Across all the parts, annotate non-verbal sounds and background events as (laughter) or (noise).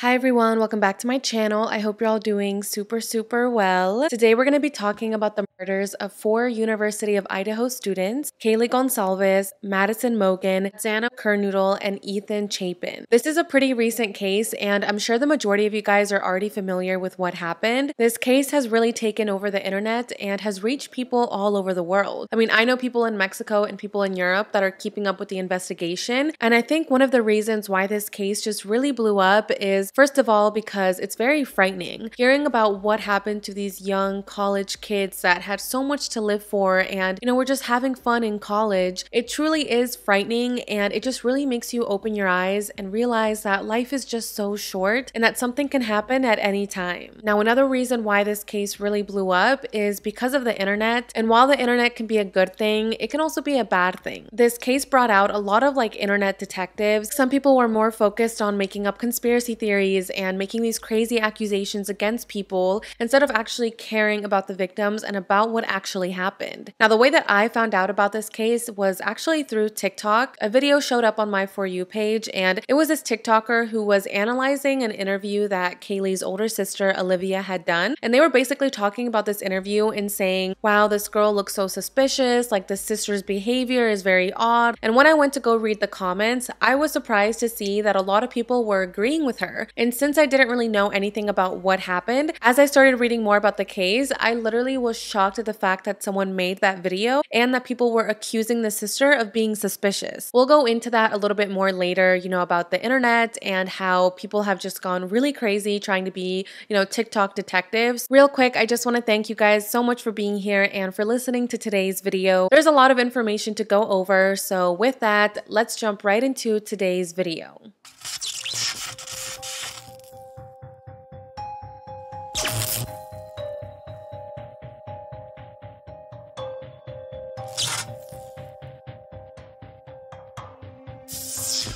Hi everyone, welcome back to my channel. I hope you're all doing super, super well. Today we're going to be talking about the murders of four University of Idaho students, Kaylee Goncalves, Madison Mogen, Xana Kernodle, and Ethan Chapin. This is a pretty recent case and I'm sure the majority of you guys are already familiar with what happened. This case has really taken over the internet and has reached people all over the world. I mean, I know people in Mexico and people in Europe that are keeping up with the investigation and I think one of the reasons why this case just really blew up is First of all, because it's very frightening. Hearing about what happened to these young college kids that had so much to live for and, you know, we're just having fun in college, it truly is frightening and it just really makes you open your eyes and realize that life is just so short and that something can happen at any time. Now, another reason why this case really blew up is because of the internet. And while the internet can be a good thing, it can also be a bad thing. This case brought out a lot of like internet detectives. Some people were more focused on making up conspiracy theories and making these crazy accusations against people instead of actually caring about the victims and about what actually happened. Now, the way that I found out about this case was actually through TikTok. A video showed up on my For You page, and it was this TikToker who was analyzing an interview that Kaylee's older sister, Olivia, had done. And they were basically talking about this interview and saying, wow, this girl looks so suspicious, like the sister's behavior is very odd. And when I went to go read the comments, I was surprised to see that a lot of people were agreeing with her. And since I didn't really know anything about what happened, as I started reading more about the case, I literally was shocked at the fact that someone made that video and that people were accusing the sister of being suspicious. We'll go into that a little bit more later, you know, about the internet and how people have just gone really crazy trying to be, you know, TikTok detectives. Real quick, I just want to thank you guys so much for being here and for listening to today's video. There's a lot of information to go over, so with that, let's jump right into today's video. you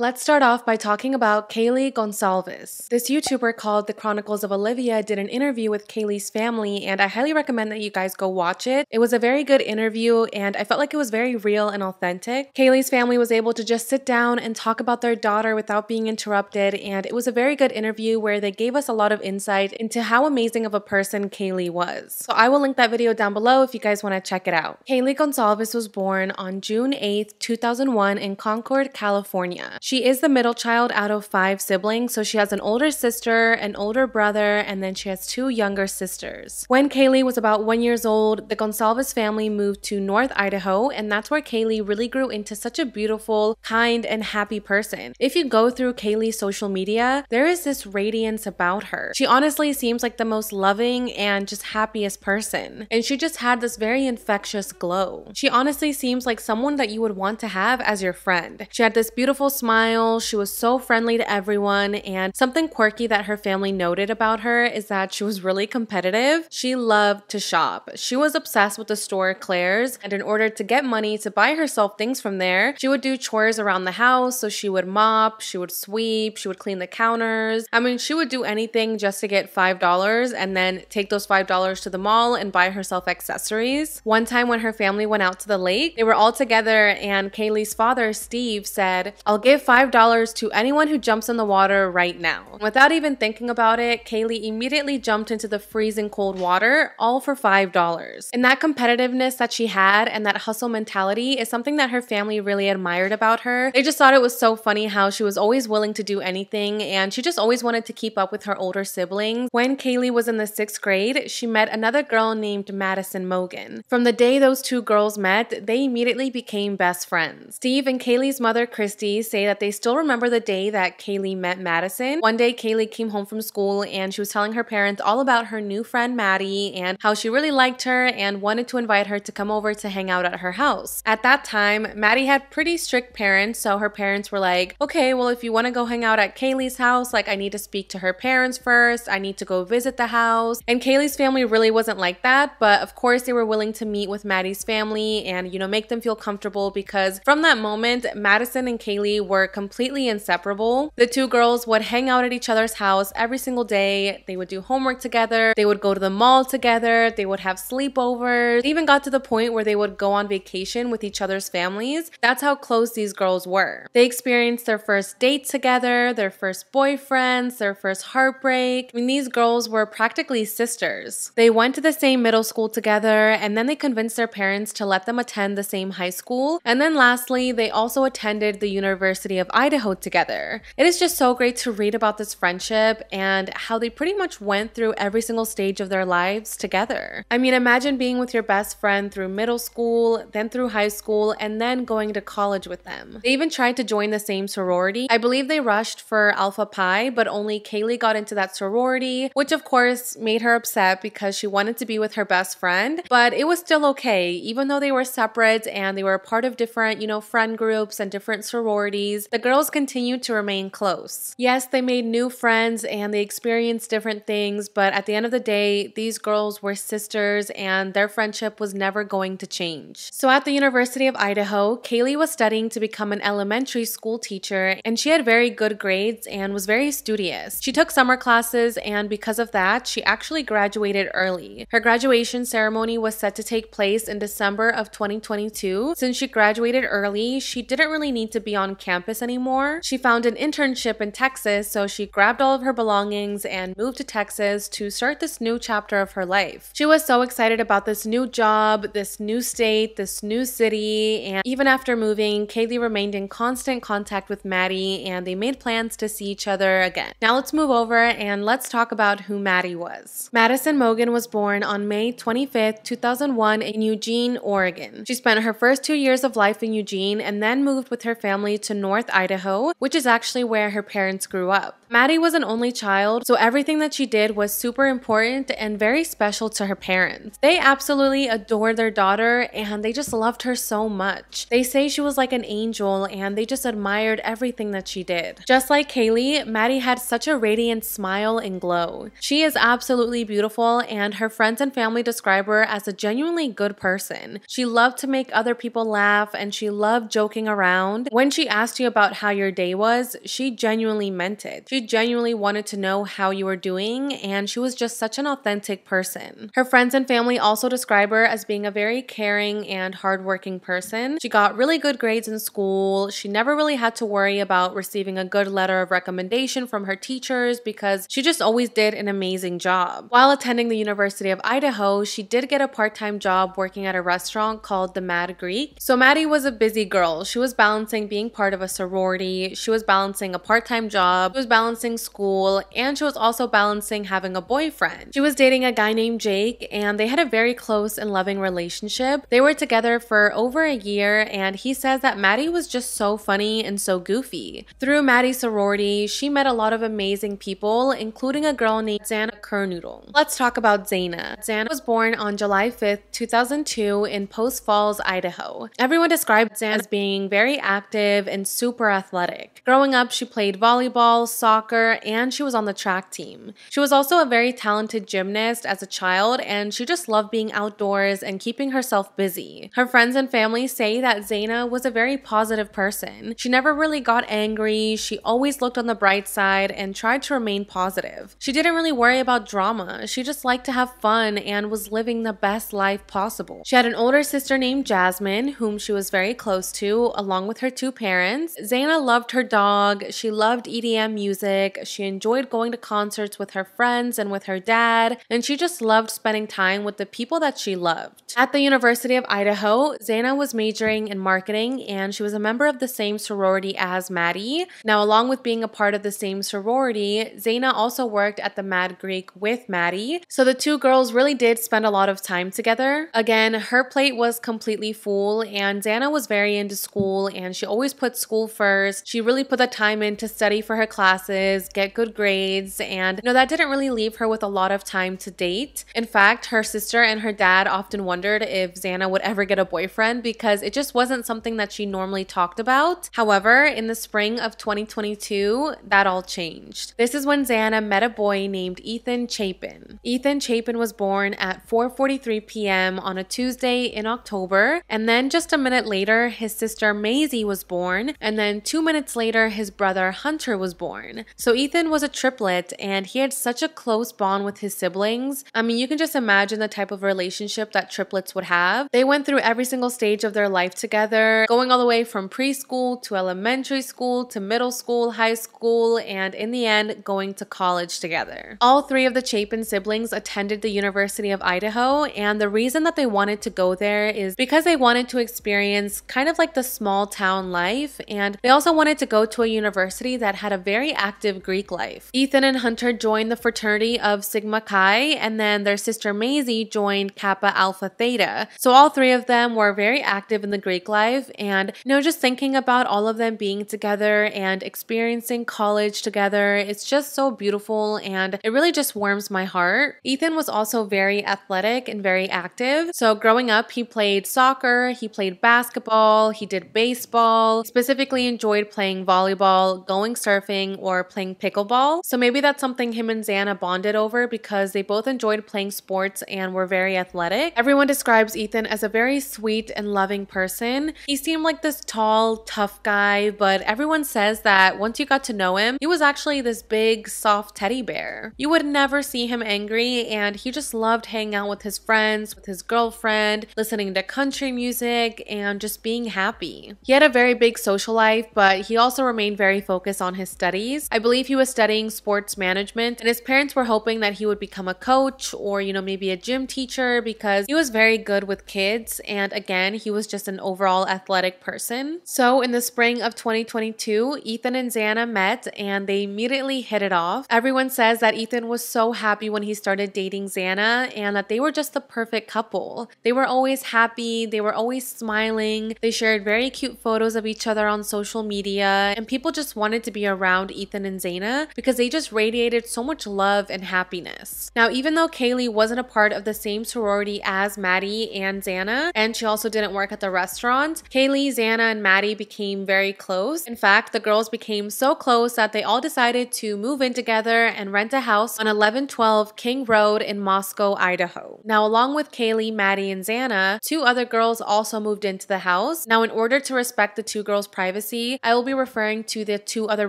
Let's start off by talking about Kaylee Goncalves. This YouTuber called The Chronicles of Olivia did an interview with Kaylee's family, and I highly recommend that you guys go watch it. It was a very good interview, and I felt like it was very real and authentic. Kaylee's family was able to just sit down and talk about their daughter without being interrupted, and it was a very good interview where they gave us a lot of insight into how amazing of a person Kaylee was. So I will link that video down below if you guys want to check it out. Kaylee Goncalves was born on June 8th, 2001 in Concord, California. She is the middle child out of five siblings, so she has an older sister, an older brother, and then she has two younger sisters. When Kaylee was about one years old, the Goncalves family moved to North Idaho, and that's where Kaylee really grew into such a beautiful, kind, and happy person. If you go through Kaylee's social media, there is this radiance about her. She honestly seems like the most loving and just happiest person, and she just had this very infectious glow. She honestly seems like someone that you would want to have as your friend. She had this beautiful smile smile. She was so friendly to everyone. And something quirky that her family noted about her is that she was really competitive. She loved to shop. She was obsessed with the store Claire's. And in order to get money to buy herself things from there, she would do chores around the house. So she would mop, she would sweep, she would clean the counters. I mean, she would do anything just to get $5 and then take those $5 to the mall and buy herself accessories. One time when her family went out to the lake, they were all together and Kaylee's father, Steve, said, I'll give $5 to anyone who jumps in the water right now. Without even thinking about it, Kaylee immediately jumped into the freezing cold water, all for $5. And that competitiveness that she had and that hustle mentality is something that her family really admired about her. They just thought it was so funny how she was always willing to do anything and she just always wanted to keep up with her older siblings. When Kaylee was in the sixth grade, she met another girl named Madison Mogen. From the day those two girls met, they immediately became best friends. Steve and Kaylee's mother, Christy, say that they still remember the day that Kaylee met Madison. One day, Kaylee came home from school and she was telling her parents all about her new friend Maddie and how she really liked her and wanted to invite her to come over to hang out at her house. At that time, Maddie had pretty strict parents, so her parents were like, okay, well, if you want to go hang out at Kaylee's house, like I need to speak to her parents first, I need to go visit the house. And Kaylee's family really wasn't like that, but of course, they were willing to meet with Maddie's family and, you know, make them feel comfortable because from that moment, Madison and Kaylee were were completely inseparable. The two girls would hang out at each other's house every single day. They would do homework together. They would go to the mall together. They would have sleepovers. They even got to the point where they would go on vacation with each other's families. That's how close these girls were. They experienced their first date together, their first boyfriends, their first heartbreak. I mean, these girls were practically sisters. They went to the same middle school together and then they convinced their parents to let them attend the same high school. And then lastly, they also attended the University of Idaho together. It is just so great to read about this friendship and how they pretty much went through every single stage of their lives together. I mean, imagine being with your best friend through middle school, then through high school, and then going to college with them. They even tried to join the same sorority. I believe they rushed for Alpha Phi, but only Kaylee got into that sorority, which of course made her upset because she wanted to be with her best friend. But it was still okay, even though they were separate and they were a part of different, you know, friend groups and different sororities, the girls continued to remain close. Yes, they made new friends and they experienced different things, but at the end of the day, these girls were sisters and their friendship was never going to change. So at the University of Idaho, Kaylee was studying to become an elementary school teacher and she had very good grades and was very studious. She took summer classes and because of that, she actually graduated early. Her graduation ceremony was set to take place in December of 2022. Since she graduated early, she didn't really need to be on campus anymore. She found an internship in Texas, so she grabbed all of her belongings and moved to Texas to start this new chapter of her life. She was so excited about this new job, this new state, this new city, and even after moving, Kaylee remained in constant contact with Maddie and they made plans to see each other again. Now let's move over and let's talk about who Maddie was. Madison Mogen was born on May 25th, 2001 in Eugene, Oregon. She spent her first two years of life in Eugene and then moved with her family to North Idaho, which is actually where her parents grew up. Maddie was an only child, so everything that she did was super important and very special to her parents. They absolutely adored their daughter and they just loved her so much. They say she was like an angel and they just admired everything that she did. Just like Kaylee, Maddie had such a radiant smile and glow. She is absolutely beautiful and her friends and family describe her as a genuinely good person. She loved to make other people laugh and she loved joking around. When she asked you about how your day was, she genuinely meant it. She genuinely wanted to know how you were doing and she was just such an authentic person. Her friends and family also describe her as being a very caring and hardworking person. She got really good grades in school. She never really had to worry about receiving a good letter of recommendation from her teachers because she just always did an amazing job. While attending the University of Idaho, she did get a part time job working at a restaurant called the Mad Greek. So Maddie was a busy girl. She was balancing being part of a sorority, she was balancing a part time job, she was balancing school, and she was also balancing having a boyfriend. She was dating a guy named Jake, and they had a very close and loving relationship. They were together for over a year, and he says that Maddie was just so funny and so goofy. Through Maddie's sorority, she met a lot of amazing people, including a girl named Xana Kernodle. Let's talk about Xana. Xana was born on July 5th, 2002 in Post Falls, Idaho. Everyone described Xana as being very active and super athletic. Growing up, she played volleyball, soccer, and she was on the track team. She was also a very talented gymnast as a child, and she just loved being outdoors and keeping herself busy. Her friends and family say that Xana was a very positive person. She never really got angry, she always looked on the bright side and tried to remain positive. She didn't really worry about drama, she just liked to have fun and was living the best life possible. She had an older sister named Jasmine, whom she was very close to, along with her two parents. Xana loved her dog, she loved EDM music, she enjoyed going to concerts with her friends and with her dad, and she just loved spending time with the people that she loved. At the University of Idaho, Xana was majoring in marketing and she was a member of the same sorority as Maddie. Now, along with being a part of the same sorority, Xana also worked at the Mad Greek with Maddie. So the two girls really did spend a lot of time together. Again, her plate was completely full and Xana was very into school and she always put school first. She really put the time in to study for her classes, get good grades, and you know that didn't really leave her with a lot of time to date. In fact, her sister and her dad often wondered if Xana would ever get a boyfriend because it just wasn't something that she normally talked about. However, in the spring of 2022, that all changed. This is when Xana met a boy named Ethan Chapin. Ethan Chapin was born at 4:43 p.m. on a Tuesday in October, and then just a minute later, his sister Maisie was born, and then two minutes later, his brother Hunter was born. So Ethan was a triplet, and he had such a close bond with his siblings. I mean, you can just imagine the type of relationship that triplets would have. They went through every single stage of their life together, going all the way from preschool to elementary school to middle school, high school, and in the end, going to college together. All three of the Chapin siblings attended the University of Idaho, and the reason that they wanted to go there is because they wanted to experience kind of like the small town life, and they also wanted to go to a university that had a very active Greek life. Ethan and Hunter joined the fraternity of Sigma Chi, and then their sister Maisie joined Kappa Alpha Theta. So all three of them were very active in the Greek life, and you know, just thinking about all of them being together and experiencing college together, it's just so beautiful and it really just warms my heart. Ethan was also very athletic and very active. So growing up, he played soccer, he played basketball, he did baseball, specifically enjoyed playing volleyball, going surfing, or playing pickleball. So maybe that's something him and Xana bonded over because they both enjoyed playing sports and were very athletic. Everyone describes Ethan as a very sweet and loving person. He seemed like this tall, tough guy, but everyone says that once you got to know him, he was actually this big, soft teddy bear. You would never see him angry, and he just loved hanging out with his friends, with his girlfriend, listening to country music, and just being happy. He had a very big social life, but he also remained very focused on his studies. I believe he was studying sports management, and his parents were hoping that he would become a coach or, you know, maybe a gym teacher because he was very good with kids, and again, he was just an overall athletic person. So, in the spring of 2022, Ethan and Xana met and they immediately hit it off. Everyone says that Ethan was so happy when he started dating Xana and that they were just the perfect couple. They were always happy, they were always smiling, they shared very cute photos of each other on social media, and people just wanted to be around Ethan and Xana because they just radiated so much love and happiness. Now, even though Kaylee wasn't a part of the same sorority as Maddie and Xana, and she also didn't work at the restaurant, Kaylee, Xana, and Maddie became very close. In fact, the girls became so close that they all decided to move in together and rent a house on 1112 King Road in Moscow, Idaho. Now, along with Kaylee, Maddie, and Xana, two other girls also moved into the house. Now, in order to respect the two girls' privacy, I will be referring to the two other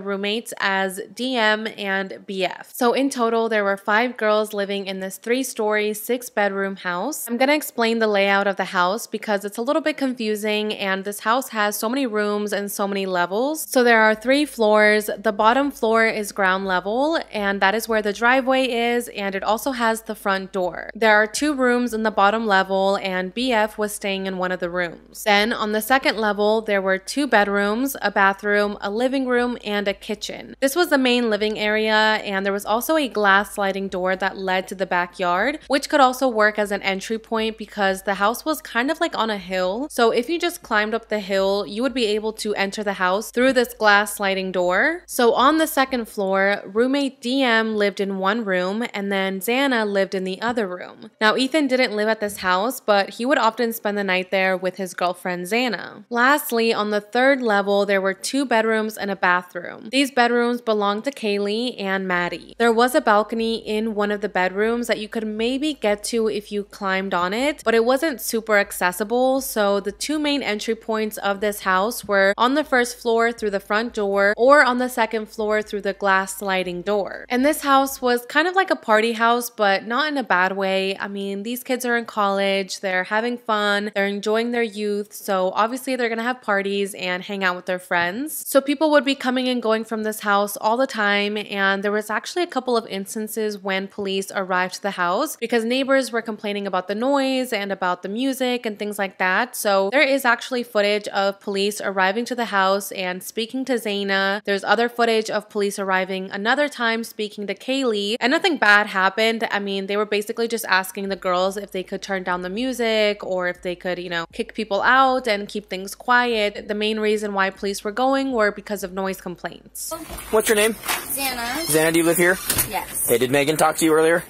roommates as DM and BF. So, in total, there were five girls living in this three story, six bedroom house. I'm gonna explain the layout of the house because it's a little bit confusing, and this house has so many rooms and so many levels. So, there are three floors. The bottom floor is ground level, and that is where the driveway is, and it also has the front door. There are two rooms in the bottom level, and BF was staying in one of the rooms. Then, on the second level, there were two bedrooms, a bathroom, a living room, and a kitchen. This was the main living area, and there was also a glass sliding door that led to the backyard, which could also work as an entry point because the house was kind of like on a hill. So, if you just climbed up the hill, you would be able to enter the house through this glass sliding door. So, on the second floor, roommate DM lived in one room, and then Xana lived in the other room. Now, Ethan didn't live at this house, but he would often spend the night there with his girlfriend Xana. Lastly, on the third level, there were two bedrooms and a bathroom. These bedrooms belonged to Kaylee and Maddie. There was a balcony in one of the bedrooms that you could maybe get to if you climbed on it, but it wasn't super accessible. So the two main entry points of this house were on the first floor through the front door or on the second floor through the glass sliding door. And this house was kind of like a party house, but not in a bad way. I mean, these kids are in college, they're having fun, they're enjoying their youth, so obviously they're gonna have parties and hang out with their friends. So people would be coming and going from this house all the time, and there was actually a couple of instances when police arrived to the house because neighbors were complaining about the noise and about the music and things like that. So there is actually footage of police arriving to the house and speaking to Xana. There's other footage of police arriving another time speaking to Kaylee, and nothing bad happened. I mean, they were basically just asking the girls if they could turn down the music or if they could, you know, kick people out and keep things quiet. The main reason why police were going were because of noise complaints. What's your name? Xana. Xana, do you live here? Yes. Okay, did Megan talk to you earlier?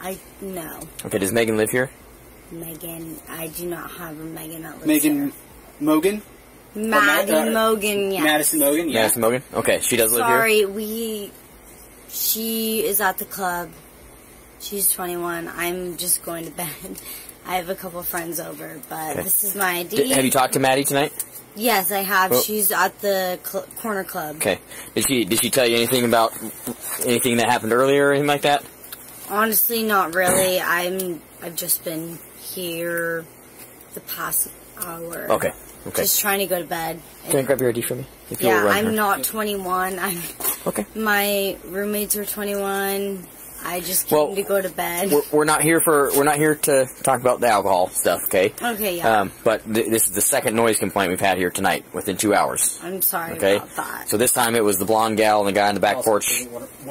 I no. Okay, does Megan live here? Megan. I do not have a Megan that lives Megan Mogen? here. Maddie uh, Mogen. Yes. Madison Mogen? Yeah. Madison Mogen? Okay, she does live here? Sorry, we. She is at the club. She's 21. I'm just going to bed. (laughs) I have a couple friends over, but Okay. this is my ID. Did- have you talked to Maddie tonight? Yes, I have. Well- She's at the cl- corner club. Okay. Did she did she tell you anything about anything that happened earlier or anything like that? Honestly, not really. I'm. I've just been here the past hour. Okay. Okay. Just trying to go to bed. Can I grab your ID from me? Yeah, I'm her. not 21. I'm. Okay. (laughs) My roommates are 21. I just came Well, to go to bed. We're, we're not here for we're not here to talk about the alcohol stuff, okay? Okay, yeah. Um, but th- this is the second noise complaint we've had here tonight within two hours. I'm sorry Okay. about that. So this time it was the blonde gal and the guy on the back porch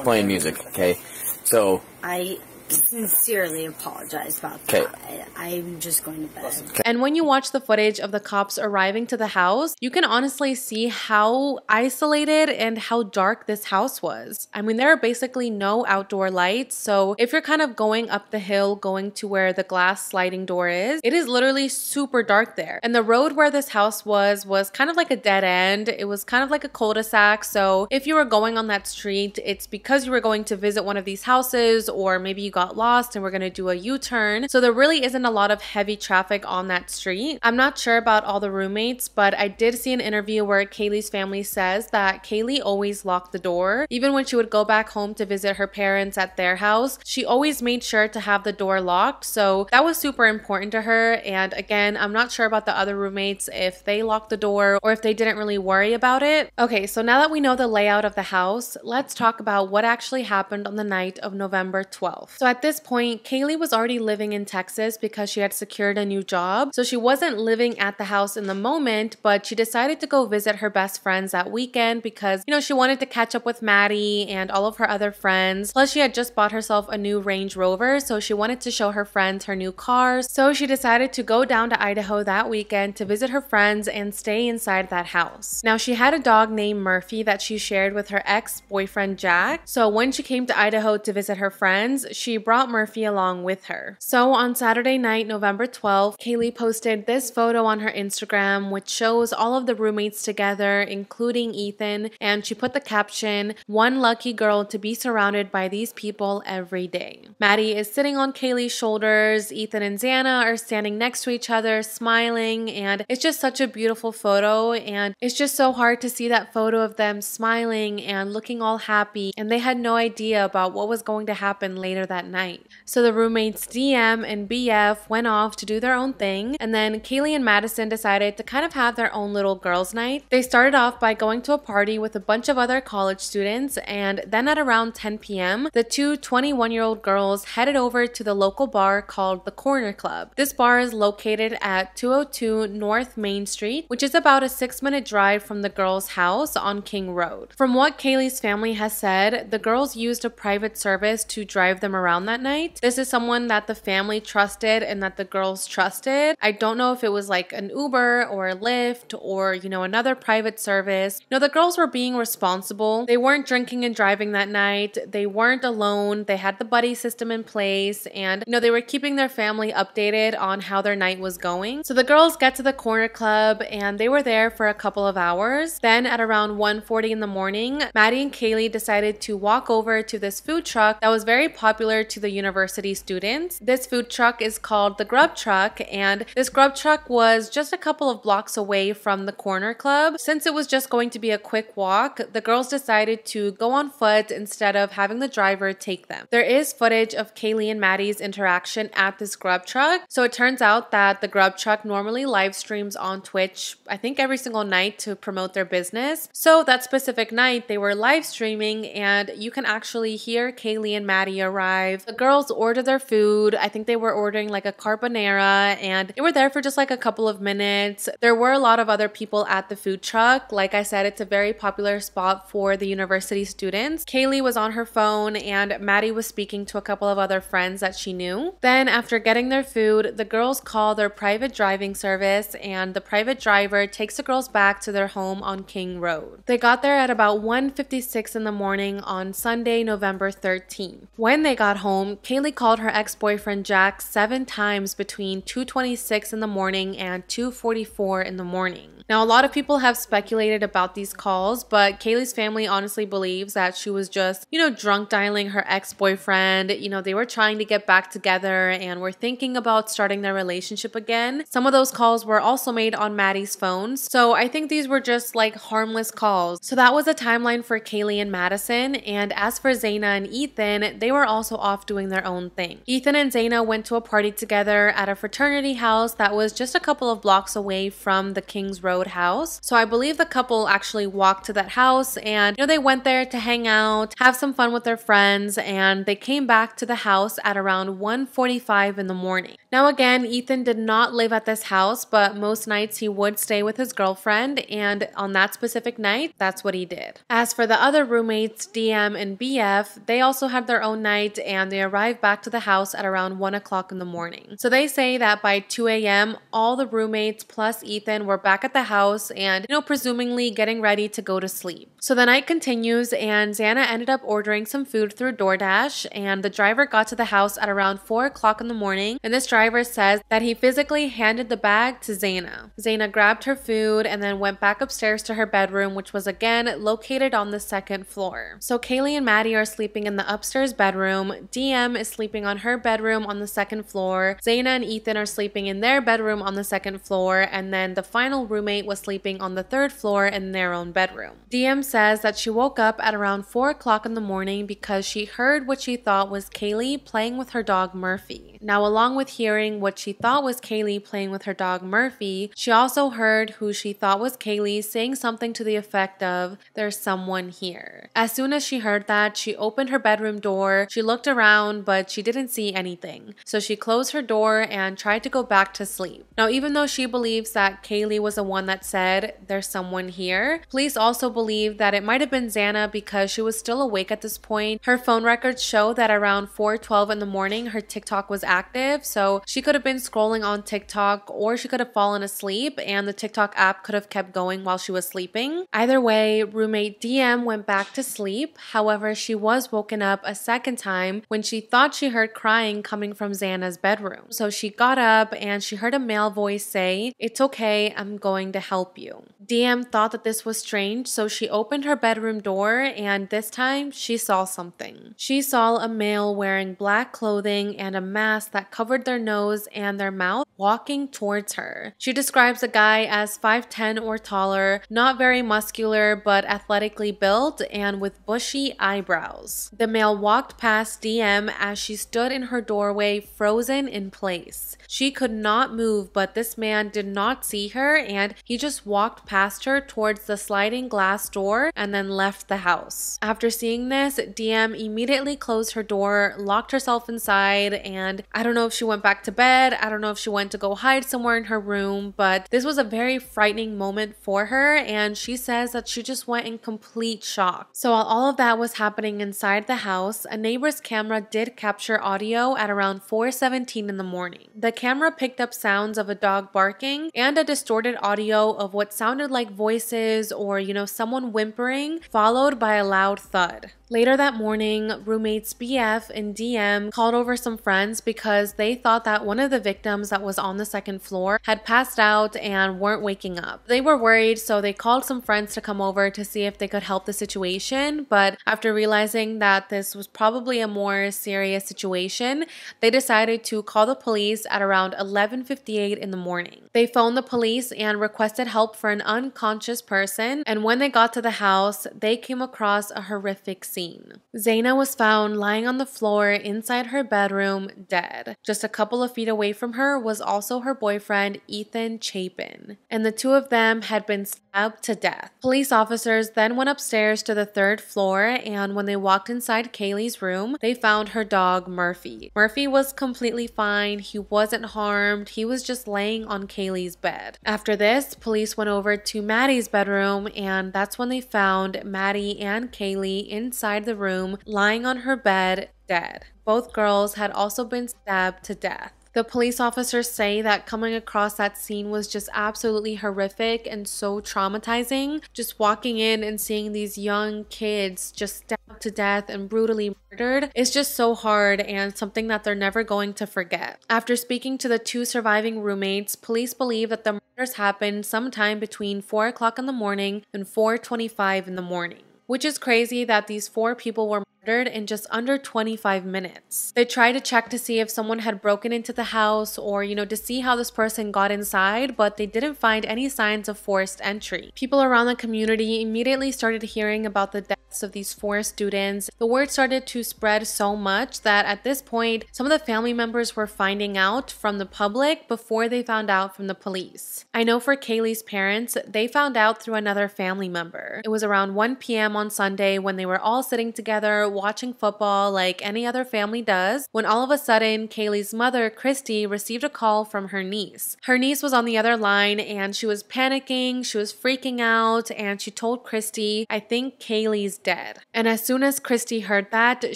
playing music. Okay. So I sincerely apologize about Okay. that. I, I'm just going to bed. Okay. And when you watch the footage of the cops arriving to the house, you can honestly see how isolated and how dark this house was. I mean, there are basically no outdoor lights. So if you're kind of going up the hill, going to where the glass sliding door is, it is literally super dark there. And the road where this house was was kind of like a dead end. It was kind of like a cul-de-sac. So if you were going on that street, it's because you were going to visit one of these houses or maybe you got lost and we're going to do a U-turn. So there really isn't a lot of heavy traffic on that street. I'm not sure about all the roommates, but I did see an interview where Kaylee's family says that Kaylee always locked the door. Even when she would go back home to visit her parents at their house, she always made sure to have the door locked. So that was super important to her. And again, I'm not sure about the other roommates if they locked the door or if they didn't really worry about it. Okay, so now that we know the layout of the house, let's talk about what actually happened on the night of November 12th. So at this point, Kaylee was already living in Texas because she had secured a new job. So she wasn't living at the house in the moment, but she decided to go visit her best friends that weekend because, you know, she wanted to catch up with Maddie and all of her other friends. Plus, she had just bought herself a new Range Rover, so she wanted to show her friends her new cars. So she decided to go down to Idaho that weekend to visit her friends and stay inside that house. Now, she had a dog named Murphy that she shared with her ex boyfriend Jack. So when she came to Idaho to visit her friends, she brought Murphy along with her. So on Saturday night, November 12th, Kaylee posted this photo on her Instagram, which shows all of the roommates together, including Ethan, and she put the caption, One lucky girl to be surrounded by these people every day. Maddie is sitting on Kaylee's shoulders, Ethan and Xana are standing next to each other, smiling, and it's just such a beautiful photo. And it's just so hard to see that photo of them smiling and looking all happy, and they had no idea about what was going to happen later that night. So the roommates DM and BF went off to do their own thing, and then Kaylee and Madison decided to kind of have their own little girls' night. They started off by going to a party with a bunch of other college students, and then at around 10 p.m., the two 21 year old girls headed over to the local bar called the Corner Club. This bar is located at 202 North Main Street, which is about a six minute drive from the girls' house on King Road. From what Kaylee's family has said, the girls used a private service to drive them around that night. This is someone that the family trusted and that the girls trusted. I don't know if it was like an Uber or a Lyft or, you know, another private service. You know, the girls were being responsible. They weren't drinking and driving that night. They weren't alone. They had the buddy system in place and, you know, they were keeping their family updated on how their night was going. So the girls get to the corner club and they were there for a couple of hours. Then at around 1:40 in the morning, Maddie and Kaylee decided to walk over to this food truck that was very popular to the university students. This food truck is called the Grub Truck and this Grub Truck was just a couple of blocks away from the corner club. Since it was just going to be a quick walk, the girls decided to go on foot instead of having the driver take them. There is footage of Kaylee and Maddie's interaction at this Grub Truck. So it turns out that the Grub Truck normally live streams on Twitch, I think every single night to promote their business. So that specific night, they were live streaming and you can actually hear Kaylee and Maddie arrive. The girls order their food. I think they were ordering like a carbonara and they were there for just like a couple of minutes. There were a lot of other people at the food truck. Like I said, it's a very popular spot for the university students. Kaylee was on her phone and Maddie was speaking to a couple of other friends that she knew. Then after getting their food, the girls call their private driving service and the private driver takes the girls back to their home on King Road. They got there at about 1:56 in the morning on Sunday, November 13th. When they got home, Kaylee called her ex-boyfriend Jack seven times between 2:26 in the morning and 2:44 in the morning. Now, a lot of people have speculated about these calls, but Kaylee's family honestly believes that she was just, you know, drunk dialing her ex-boyfriend. You know, they were trying to get back together and were thinking about starting their relationship again. Some of those calls were also made on Maddie's phone. So I think these were just like harmless calls. So that was a timeline for Kaylee and Madison. And as for Xana and Ethan, they were also off doing their own thing. Ethan and Xana went to a party together at a fraternity house that was just a couple of blocks away from the Kings Road house. So I believe the couple actually walked to that house and you know they went there to hang out, have some fun with their friends, and they came back to the house at around 1:45 in the morning. Now again, Ethan did not live at this house, but most nights he would stay with his girlfriend, and on that specific night, that's what he did. As for the other roommates, DM and BF, they also had their own night and they arrived back to the house at around 1 o'clock in the morning. So they say that by 2 a.m., all the roommates plus Ethan were back at the house and, you know, presumably getting ready to go to sleep. So the night continues and Xana ended up ordering some food through DoorDash and the driver got to the house at around 4 o'clock in the morning and this driver says that he physically handed the bag to Xana. Xana grabbed her food and then went back upstairs to her bedroom which was again located on the second floor. So Kaylee and Maddie are sleeping in the upstairs bedroom, DM is sleeping on her bedroom on the second floor, Xana and Ethan are sleeping in their bedroom on the second floor and then the final roommate was sleeping on the third floor in their own bedroom. DM says that she woke up at around 4 o'clock in the morning because she heard what she thought was Kaylee playing with her dog Murphy. Now, along with hearing what she thought was Kaylee playing with her dog Murphy, she also heard who she thought was Kaylee saying something to the effect of, There's someone here. As soon as she heard that, she opened her bedroom door, she looked around, but she didn't see anything. So she closed her door and tried to go back to sleep. Now, even though she believes that Kaylee was the one that said, There's someone here, police also believe that it might have been Xana because she was still awake at this point. Her phone records show that around 4:12 in the morning, her TikTok was active, so she could have been scrolling on TikTok or she could have fallen asleep and the TikTok app could have kept going while she was sleeping. Either way, roommate DM went back to sleep. However, she was woken up a second time when she thought she heard crying coming from Xana's bedroom. So she got up and she heard a male voice say, It's okay, I'm going to help you. DM thought that this was strange, so she opened her bedroom door and this time she saw something. She saw a male wearing black clothing and a mask that covered their nose and their mouth walking towards her. She describes the guy as 5'10 or taller, not very muscular but athletically built and with bushy eyebrows. The male walked past DM as she stood in her doorway frozen in place. She could not move, but this man did not see her and he just walked past her towards the sliding glass door and then left the house. After seeing this, DM immediately closed her door, locked herself inside, and I don't know if she went back to bed, I don't know if she went to go hide somewhere in her room, but this was a very frightening moment for her and she says that she just went in complete shock. So while all of that was happening inside the house, a neighbor's camera did capture audio at around 4:17 in the morning. The camera picked up sounds of a dog barking and a distorted audio of what sounded like voices or, you know, someone whimpering, followed by a loud thud. Later that morning, roommates BF and DM called over some friends because they thought that one of the victims that was on the second floor had passed out and weren't waking up. They were worried, so they called some friends to come over to see if they could help the situation. But after realizing that this was probably a more serious situation, they decided to call the police at around 11:58 in the morning. They phoned the police and requested help for an unconscious person, and when they got to the house, they came across a horrific scene scene. Xana was found lying on the floor inside her bedroom, dead. Just a couple of feet away from her was also her boyfriend, Ethan Chapin, and the two of them had been stabbed to death. Police officers then went upstairs to the third floor, and when they walked inside Kaylee's room, they found her dog, Murphy. Murphy was completely fine, he wasn't harmed, he was just laying on Kaylee's bed. After this, police went over to Maddie's bedroom, and that's when they found Maddie and Kaylee inside the room, lying on her bed, dead. Both girls had also been stabbed to death. The police officers say that coming across that scene was just absolutely horrific and so traumatizing. Just walking in and seeing these young kids just stabbed to death and brutally murdered is just so hard and something that they're never going to forget. After speaking to the two surviving roommates, police believe that the murders happened sometime between 4 o'clock in the morning and 4.25 in the morning which is crazy that these four people were murdered in just under 25 minutes. They tried to check to see if someone had broken into the house or, you know, to see how this person got inside, but they didn't find any signs of forced entry. People around the community immediately started hearing about the deaths of these four students. The word started to spread so much that at this point, some of the family members were finding out from the public before they found out from the police. I know for Kaylee's parents, they found out through another family member. It was around 1 p.m. on Sunday when they were all sitting together watching football like any other family does when all of a sudden Kaylee's mother, Christy, received a call from her niece. Her niece was on the other line and she was panicking, she was freaking out, and she told Christy, I think Kaylee's dead. And as soon as Christy heard that,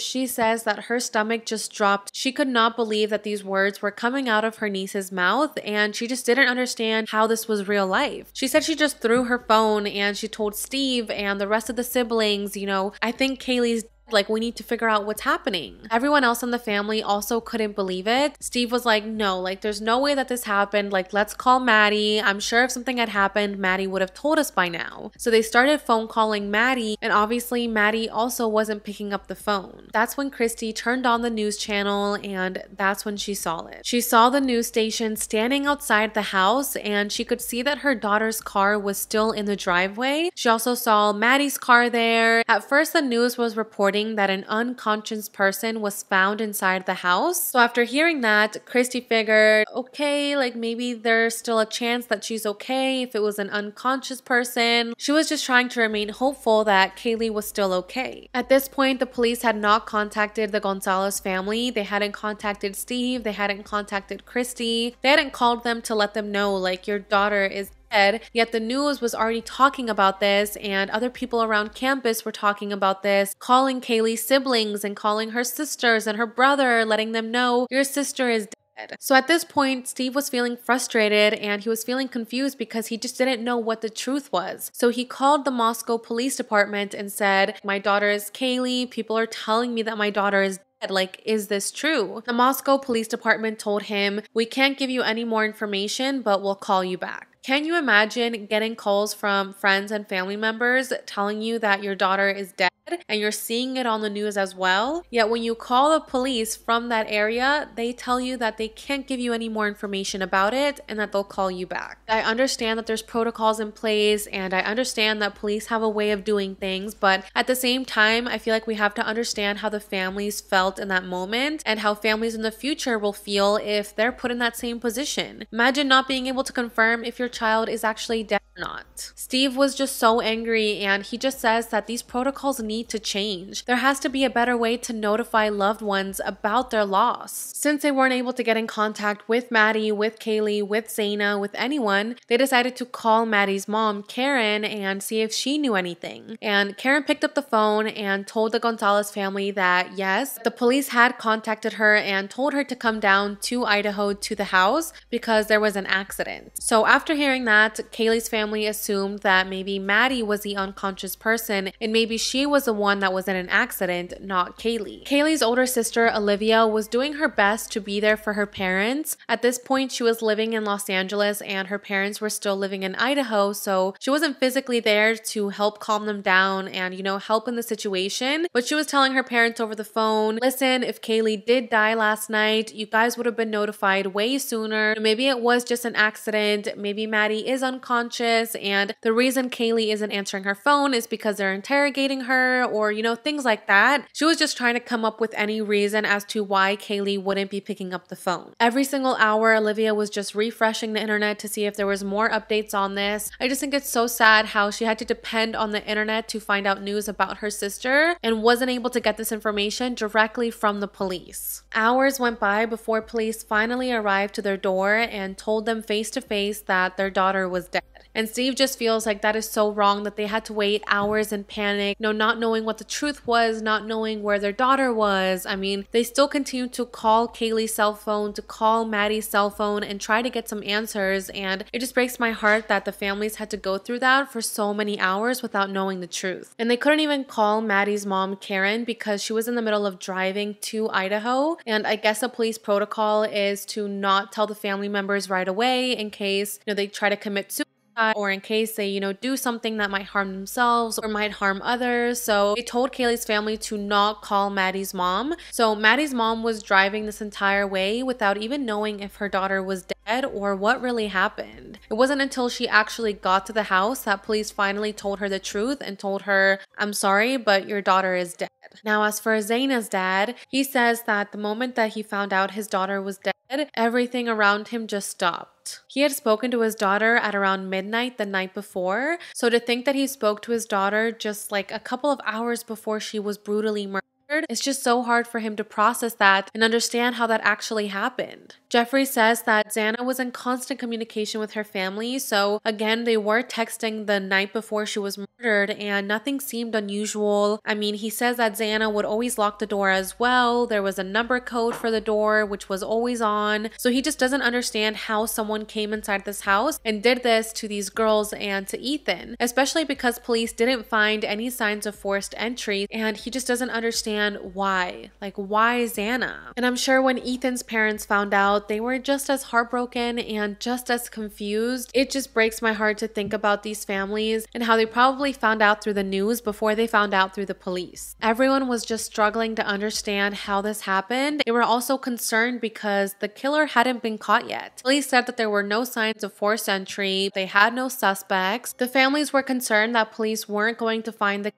she says that her stomach just dropped. She could not believe that these words were coming out of her niece's mouth and she just didn't understand how this was real life. She said she just threw her phone and she told Steve and the rest of the siblings, you know, I think Kaylee's like, we need to figure out what's happening. Everyone else in the family also couldn't believe it. Steve was like, no, like, there's no way that this happened. Like, let's call Maddie. I'm sure if something had happened, Maddie would have told us by now. So they started phone calling Maddie, and obviously, Maddie also wasn't picking up the phone. That's when Christy turned on the news channel, and that's when she saw it. She saw the news station standing outside the house, and she could see that her daughter's car was still in the driveway. She also saw Maddie's car there. At first, the news was reporting reporting that an unconscious person was found inside the house. So after hearing that, Christy figured, okay, like maybe there's still a chance that she's okay if it was an unconscious person. She was just trying to remain hopeful that Kaylee was still okay. At this point, the police had not contacted the Goncalves family. They hadn't contacted Steve. They hadn't contacted Christy. They hadn't called them to let them know, like, your daughter is Yet the news was already talking about this, and other people around campus were talking about this, calling Kaylee's siblings and calling her sisters and her brother, letting them know your sister is dead. So at this point, Steve was feeling frustrated and he was feeling confused because he just didn't know what the truth was. So he called the Moscow Police Department and said, My daughter is Kaylee. People are telling me that my daughter is dead. like, is this true? The Moscow Police Department told him, We can't give you any more information, but we'll call you back. Can you imagine getting calls from friends and family members telling you that your daughter is dead and you're seeing it on the news as well? Yet when you call the police from that area, they tell you that they can't give you any more information about it and that they'll call you back. I understand that there's protocols in place and I understand that police have a way of doing things, but at the same time, I feel like we have to understand how the families felt in that moment and how families in the future will feel if they're put in that same position. Imagine not being able to confirm if your child is actually dead or not. Steve was just so angry and he just says that these protocols need to change. There has to be a better way to notify loved ones about their loss. Since they weren't able to get in contact with Maddie, with Kaylee, with Xana, with anyone, they decided to call Maddie's mom, Karen, and see if she knew anything. And Karen picked up the phone and told the Goncalves family that yes, the police had contacted her and told her to come down to Idaho to the house because there was an accident. So after hearing that, Kaylee's family assumed that maybe Maddie was the unconscious person and maybe she was the one that was in an accident, not Kaylee. Kaylee's older sister, Olivia, was doing her best to be there for her parents. At this point, she was living in Los Angeles and her parents were still living in Idaho, so she wasn't physically there to help calm them down and, you know, help in the situation. But she was telling her parents over the phone, listen, if Kaylee did die last night, you guys would have been notified way sooner. Maybe it was just an accident. Maybe Maddie is unconscious and the reason Kaylee isn't answering her phone is because they're interrogating her or, you know, things like that. She was just trying to come up with any reason as to why Kaylee wouldn't be picking up the phone. Every single hour, Olivia was just refreshing the internet to see if there was more updates on this. I just think it's so sad how she had to depend on the internet to find out news about her sister and wasn't able to get this information directly from the police. Hours went by before police finally arrived to their door and told them face to face that their daughter was dead. And Steve just feels like that is so wrong that they had to wait hours in panic, you know, not knowing what the truth was, not knowing where their daughter was. I mean, they still continue to call Kaylee's cell phone, to call Maddie's cell phone, and try to get some answers. And it just breaks my heart that the families had to go through that for so many hours without knowing the truth. And they couldn't even call Maddie's mom, Karen, because she was in the middle of driving to Idaho. And I guess a police protocol is to not tell the family members right away in case, you know, they try to commit suicide or in case they, you know, do something that might harm themselves or might harm others. So they told Kaylee's family to not call Maddie's mom. So Maddie's mom was driving this entire way without even knowing if her daughter was dead or what really happened. It wasn't until she actually got to the house that police finally told her the truth and told her, I'm sorry, but your daughter is dead. Now, as for Xana's dad, he says that the moment that he found out his daughter was dead, everything around him just stopped. He had spoken to his daughter at around midnight the night before, so to think that he spoke to his daughter just like a couple of hours before she was brutally murdered. It's just so hard for him to process that and understand how that actually happened. Jeffrey says that Xana was in constant communication with her family, so again, they were texting the night before she was murdered and nothing seemed unusual. I mean, he says that Xana would always lock the door as well. There was a number code for the door, which was always on. So he just doesn't understand how someone came inside this house and did this to these girls and to Ethan, especially because police didn't find any signs of forced entry and he just doesn't understand why. Like, why Xana? And I'm sure when Ethan's parents found out, they were just as heartbroken and just as confused. It just breaks my heart to think about these families and how they probably found out through the news before they found out through the police. Everyone was just struggling to understand how this happened. They were also concerned because the killer hadn't been caught yet. Police said that there were no signs of forced entry, they had no suspects. The families were concerned that police weren't going to find the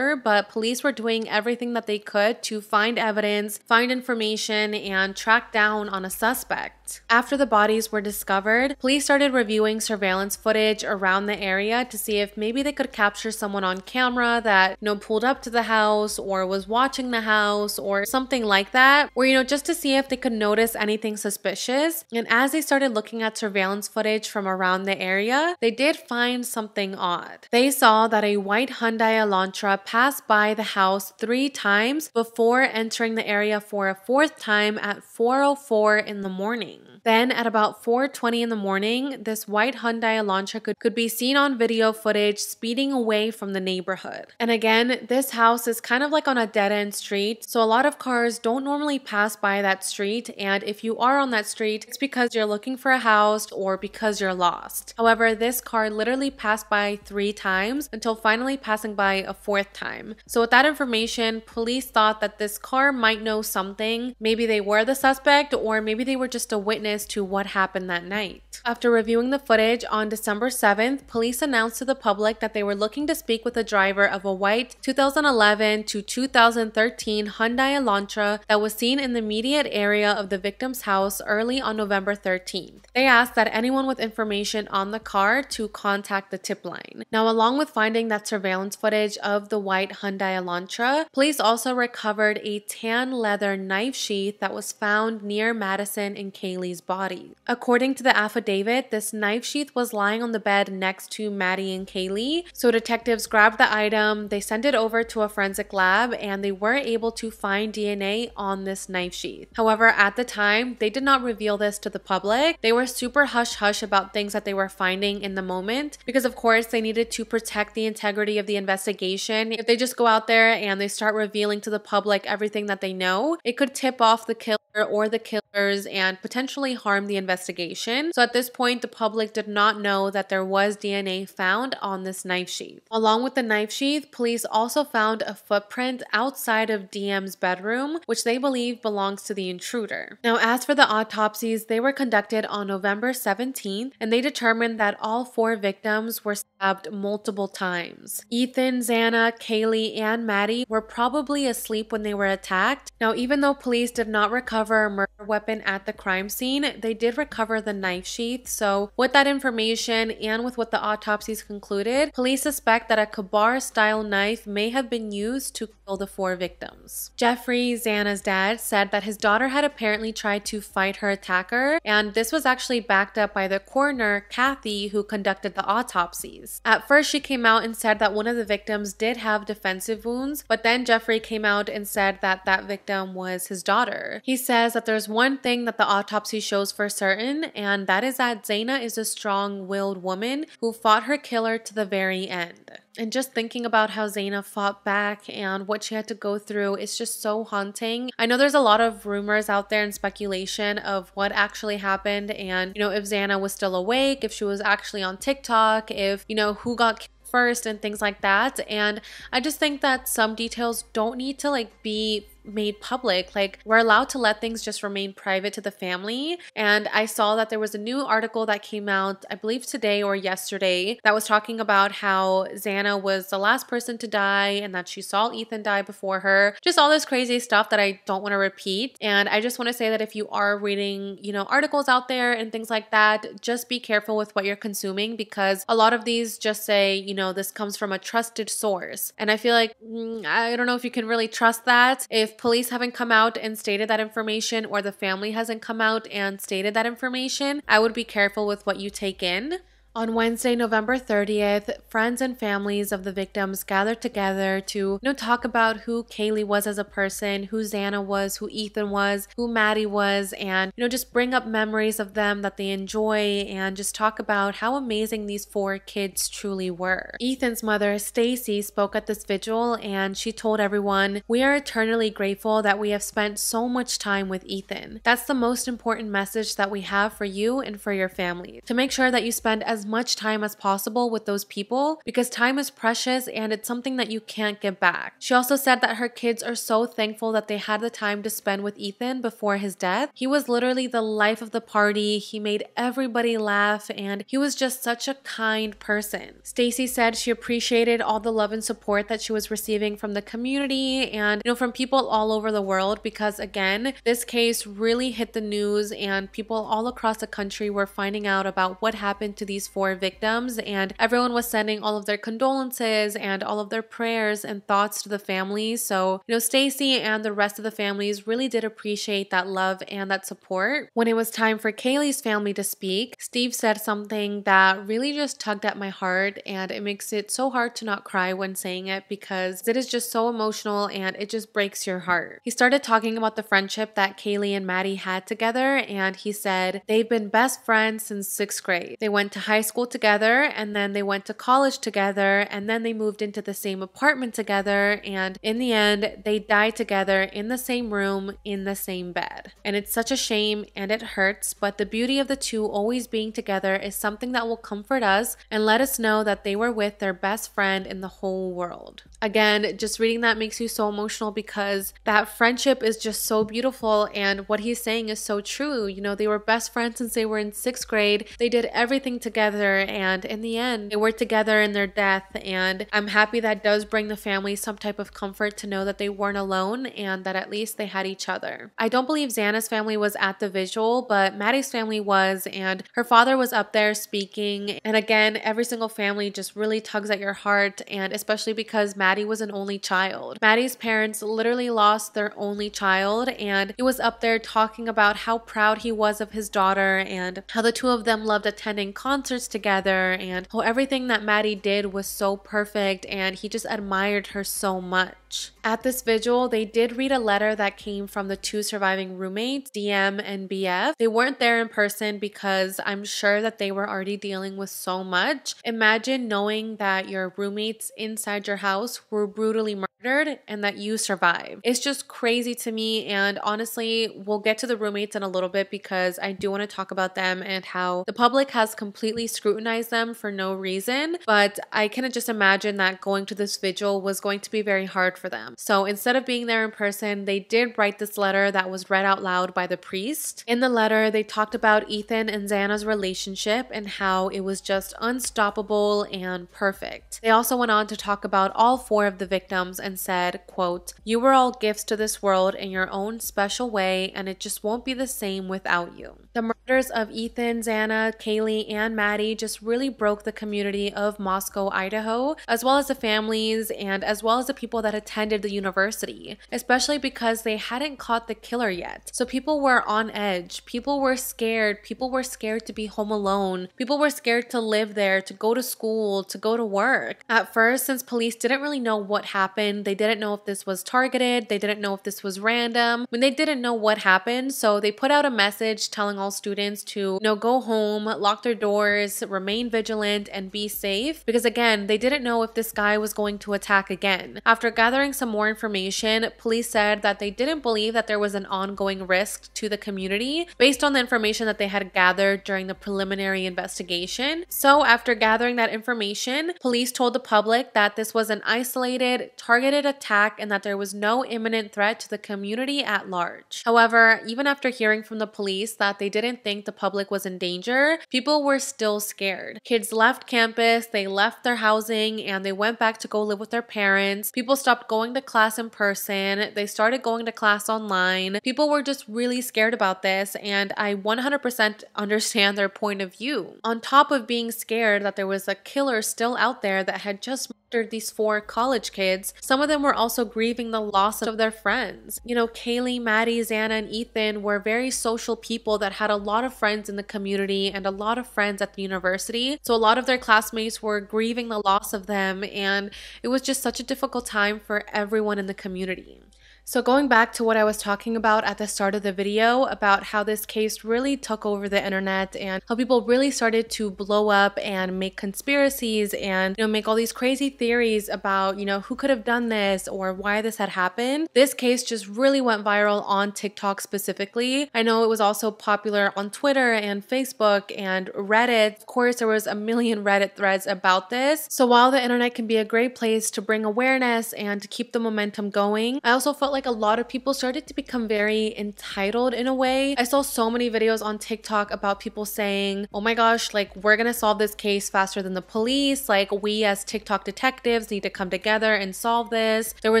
but police were doing everything that they could to find evidence, find information, and track down on a suspect. After the bodies were discovered, police started reviewing surveillance footage around the area to see if maybe they could capture someone on camera that, you know, pulled up to the house or was watching the house or something like that, or, you know, just to see if they could notice anything suspicious. And as they started looking at surveillance footage from around the area, they did find something odd. They saw that a white Hyundai Elantra passed by the house three times before entering the area for a fourth time at 4.04 in the morning. Then at about 4.20 in the morning, this white Hyundai Elantra could, could be seen on video footage speeding away from the neighborhood. And again, this house is kind of like on a dead-end street, so a lot of cars don't normally pass by that street, and if you are on that street, it's because you're looking for a house or because you're lost. However, this car literally passed by three times until finally passing by a fourth time. So with that information, police thought that this car might know something. Maybe they were the suspect or maybe they were just a witness to what happened that night. After reviewing the footage on December 7th, police announced to the public that they were looking to speak with the driver of a white 2011 to 2013 Hyundai Elantra that was seen in the immediate area of the victim's house early on November 13th. They asked that anyone with information on the car to contact the tip line. Now, along with finding that surveillance footage of the white Hyundai Elantra, police also recovered a tan leather knife sheath that was found near Madison and Kaylee's body. According to the affidavit, this knife sheath was lying on the bed next to Maddie and Kaylee. So detectives grabbed the item, they sent it over to a forensic lab, and they were able to find DNA on this knife sheath. However, at the time, they did not reveal this to the public. They were super hush hush about things that they were finding in the moment because, of course, they needed to protect the integrity of the investigation. If they just go out there and they start revealing to the public everything that they know, it could tip off the killer or the killers and potentially harm the investigation. So at this point, the public did not know that there was DNA found on this knife sheath. Along with the knife sheath, police also found a footprint outside of DM's bedroom, which they believe belongs to the intruder. Now, as for the autopsies, they were conducted on November 17th, and they determined that all four victims were stabbed multiple times. Ethan, Xana, Kaylee, and Maddie were probably asleep when they were attacked. Now, even though police did not recover a murder weapon weapon at the crime scene, they did recover the knife sheath. So, with that information and with what the autopsies concluded, police suspect that a Ka-Bar style knife may have been used to kill the four victims. Jeffrey, Xana's dad, said that his daughter had apparently tried to fight her attacker, and this was actually backed up by the coroner, Cathy, who conducted the autopsies. At first, she came out and said that one of the victims did have defensive wounds, but then Jeffrey came out and said that that victim was his daughter. He says that there's one thing that the autopsy shows for certain, and that is that Xana is a strong willed woman who fought her killer to the very end. And just thinking about how Xana fought back and what she had to go through is just so haunting. I know there's a lot of rumors out there and speculation of what actually happened and, you know, if Xana was still awake, if she was actually on TikTok, if, you know, who got killed first and things like that. And I just think that some details don't need to like be made public. Like, we're allowed to let things just remain private to the family. And I saw that there was a new article that came out, I believe today or yesterday, that was talking about how Xana was the last person to die and that she saw Ethan die before her. Just all this crazy stuff that I don't want to repeat. And I just want to say that if you are reading, you know, articles out there and things like that, just be careful with what you're consuming because a lot of these just say, you know, this comes from a trusted source. And I feel like, mm, I don't know if you can really trust that if police haven't come out and stated that information or the family hasn't come out and stated that information, I would be careful with what you take in. On Wednesday, November 30th, friends and families of the victims gathered together to you know, talk about who Kaylee was as a person, who Xana was, who Ethan was, who Maddie was, and you know just bring up memories of them that they enjoy and just talk about how amazing these four kids truly were. Ethan's mother, Stacy, spoke at this vigil and she told everyone, "We are eternally grateful that we have spent so much time with Ethan. That's the most important message that we have for you and for your family. To make sure that you spend as much time as possible with those people because time is precious and it's something that you can't get back. She also said that her kids are so thankful that they had the time to spend with Ethan before his death. He was literally the life of the party. He made everybody laugh and he was just such a kind person. Stacy said she appreciated all the love and support that she was receiving from the community and you know from people all over the world because again, this case really hit the news and people all across the country were finding out about what happened to these victims, and everyone was sending all of their condolences and all of their prayers and thoughts to the families. So, you know, Stacy and the rest of the families really did appreciate that love and that support. When it was time for Kaylee's family to speak, Steve said something that really just tugged at my heart, and it makes it so hard to not cry when saying it because it is just so emotional and it just breaks your heart. He started talking about the friendship that Kaylee and Maddie had together, and he said they've been best friends since sixth grade. They went to high high school together and then they went to college together and then they moved into the same apartment together. And in the end, they die together in the same room, in the same bed. And it's such a shame and it hurts, but the beauty of the two always being together is something that will comfort us and let us know that they were with their best friend in the whole world. Again, just reading that makes you so emotional because that friendship is just so beautiful and what he's saying is so true. You know, they were best friends since they were in sixth grade. They did everything together and in the end they were together in their death and I'm happy that does bring the family some type of comfort to know that they weren't alone and that at least they had each other. I don't believe Xana's family was at the visual, but Maddie's family was and her father was up there speaking and again every single family just really tugs at your heart and especially because Maddie was an only child. Maddie's parents literally lost their only child and he was up there talking about how proud he was of his daughter and how the two of them loved attending concerts together and how everything that Maddie did was so perfect and he just admired her so much. At this vigil, they did read a letter that came from the two surviving roommates, DM and BF. They weren't there in person because I'm sure that they were already dealing with so much. Imagine knowing that your roommates inside your house were brutally murdered and that you survived. It's just crazy to me. And honestly, we'll get to the roommates in a little bit because I do want to talk about them and how the public has completely scrutinized them for no reason. But I can just imagine that going to this vigil was going to be very hard for them. So instead of being there in person, they did write this letter that was read out loud by the priest. In the letter, they talked about Ethan and Xana's relationship and how it was just unstoppable and perfect. They also went on to talk about all four of the victims and said, quote, You were all gifts to this world in your own special way, and it just won't be the same without you. The murders of Ethan, Xana, Kaylee, and Maddie just really broke the community of Moscow, Idaho, as well as the families and as well as the people that attended the university, especially because they hadn't caught the killer yet. So people were on edge. People were scared. People were scared to be home alone. People were scared to live there, to go to school, to go to work. At first, since police didn't really know what happened, they didn't know if this was targeted, they didn't know if this was random, when they didn't know what happened, so they put out a message telling all students to you know go home, lock their doors, remain vigilant and be safe because again, they didn't know if this guy was going to attack again. After gathering some more information, police said that they didn't believe that there was an ongoing risk to the community based on the information that they had gathered during the preliminary investigation. So, after gathering that information, police told the public that this was an isolated, targeted attack and that there was no imminent threat to the community at large. However, even after hearing from the police that they didn't think the public was in danger, people were still scared. Kids left campus, they left their housing, and they went back to go live with their parents. People stopped going to class in person, they started going to class online. People were just really scared about this, and I 100% understand their point of view. On top of being scared that there was a killer still out there that had just murdered these four college kids, some of them were also grieving the loss of their friends. You know, Kaylee, Maddie, Xana, and Ethan were very social people that had a lot of friends in the community and a lot of friends at the university. So a lot of their classmates were grieving the loss of them, and it was just such a difficult time for everyone in the community. So going back to what I was talking about at the start of the video about how this case really took over the internet and how people really started to blow up and make conspiracies and you know make all these crazy theories about, you know, who could have done this or why this had happened. This case just really went viral on TikTok specifically. I know it was also popular on Twitter and Facebook and Reddit. Of course, there was a million Reddit threads about this. So while the internet can be a great place to bring awareness and to keep the momentum going, I also felt like like a lot of people started to become very entitled in a way. I saw so many videos on TikTok about people saying, oh my gosh, like we're gonna solve this case faster than the police. Like we as TikTok detectives need to come together and solve this. There were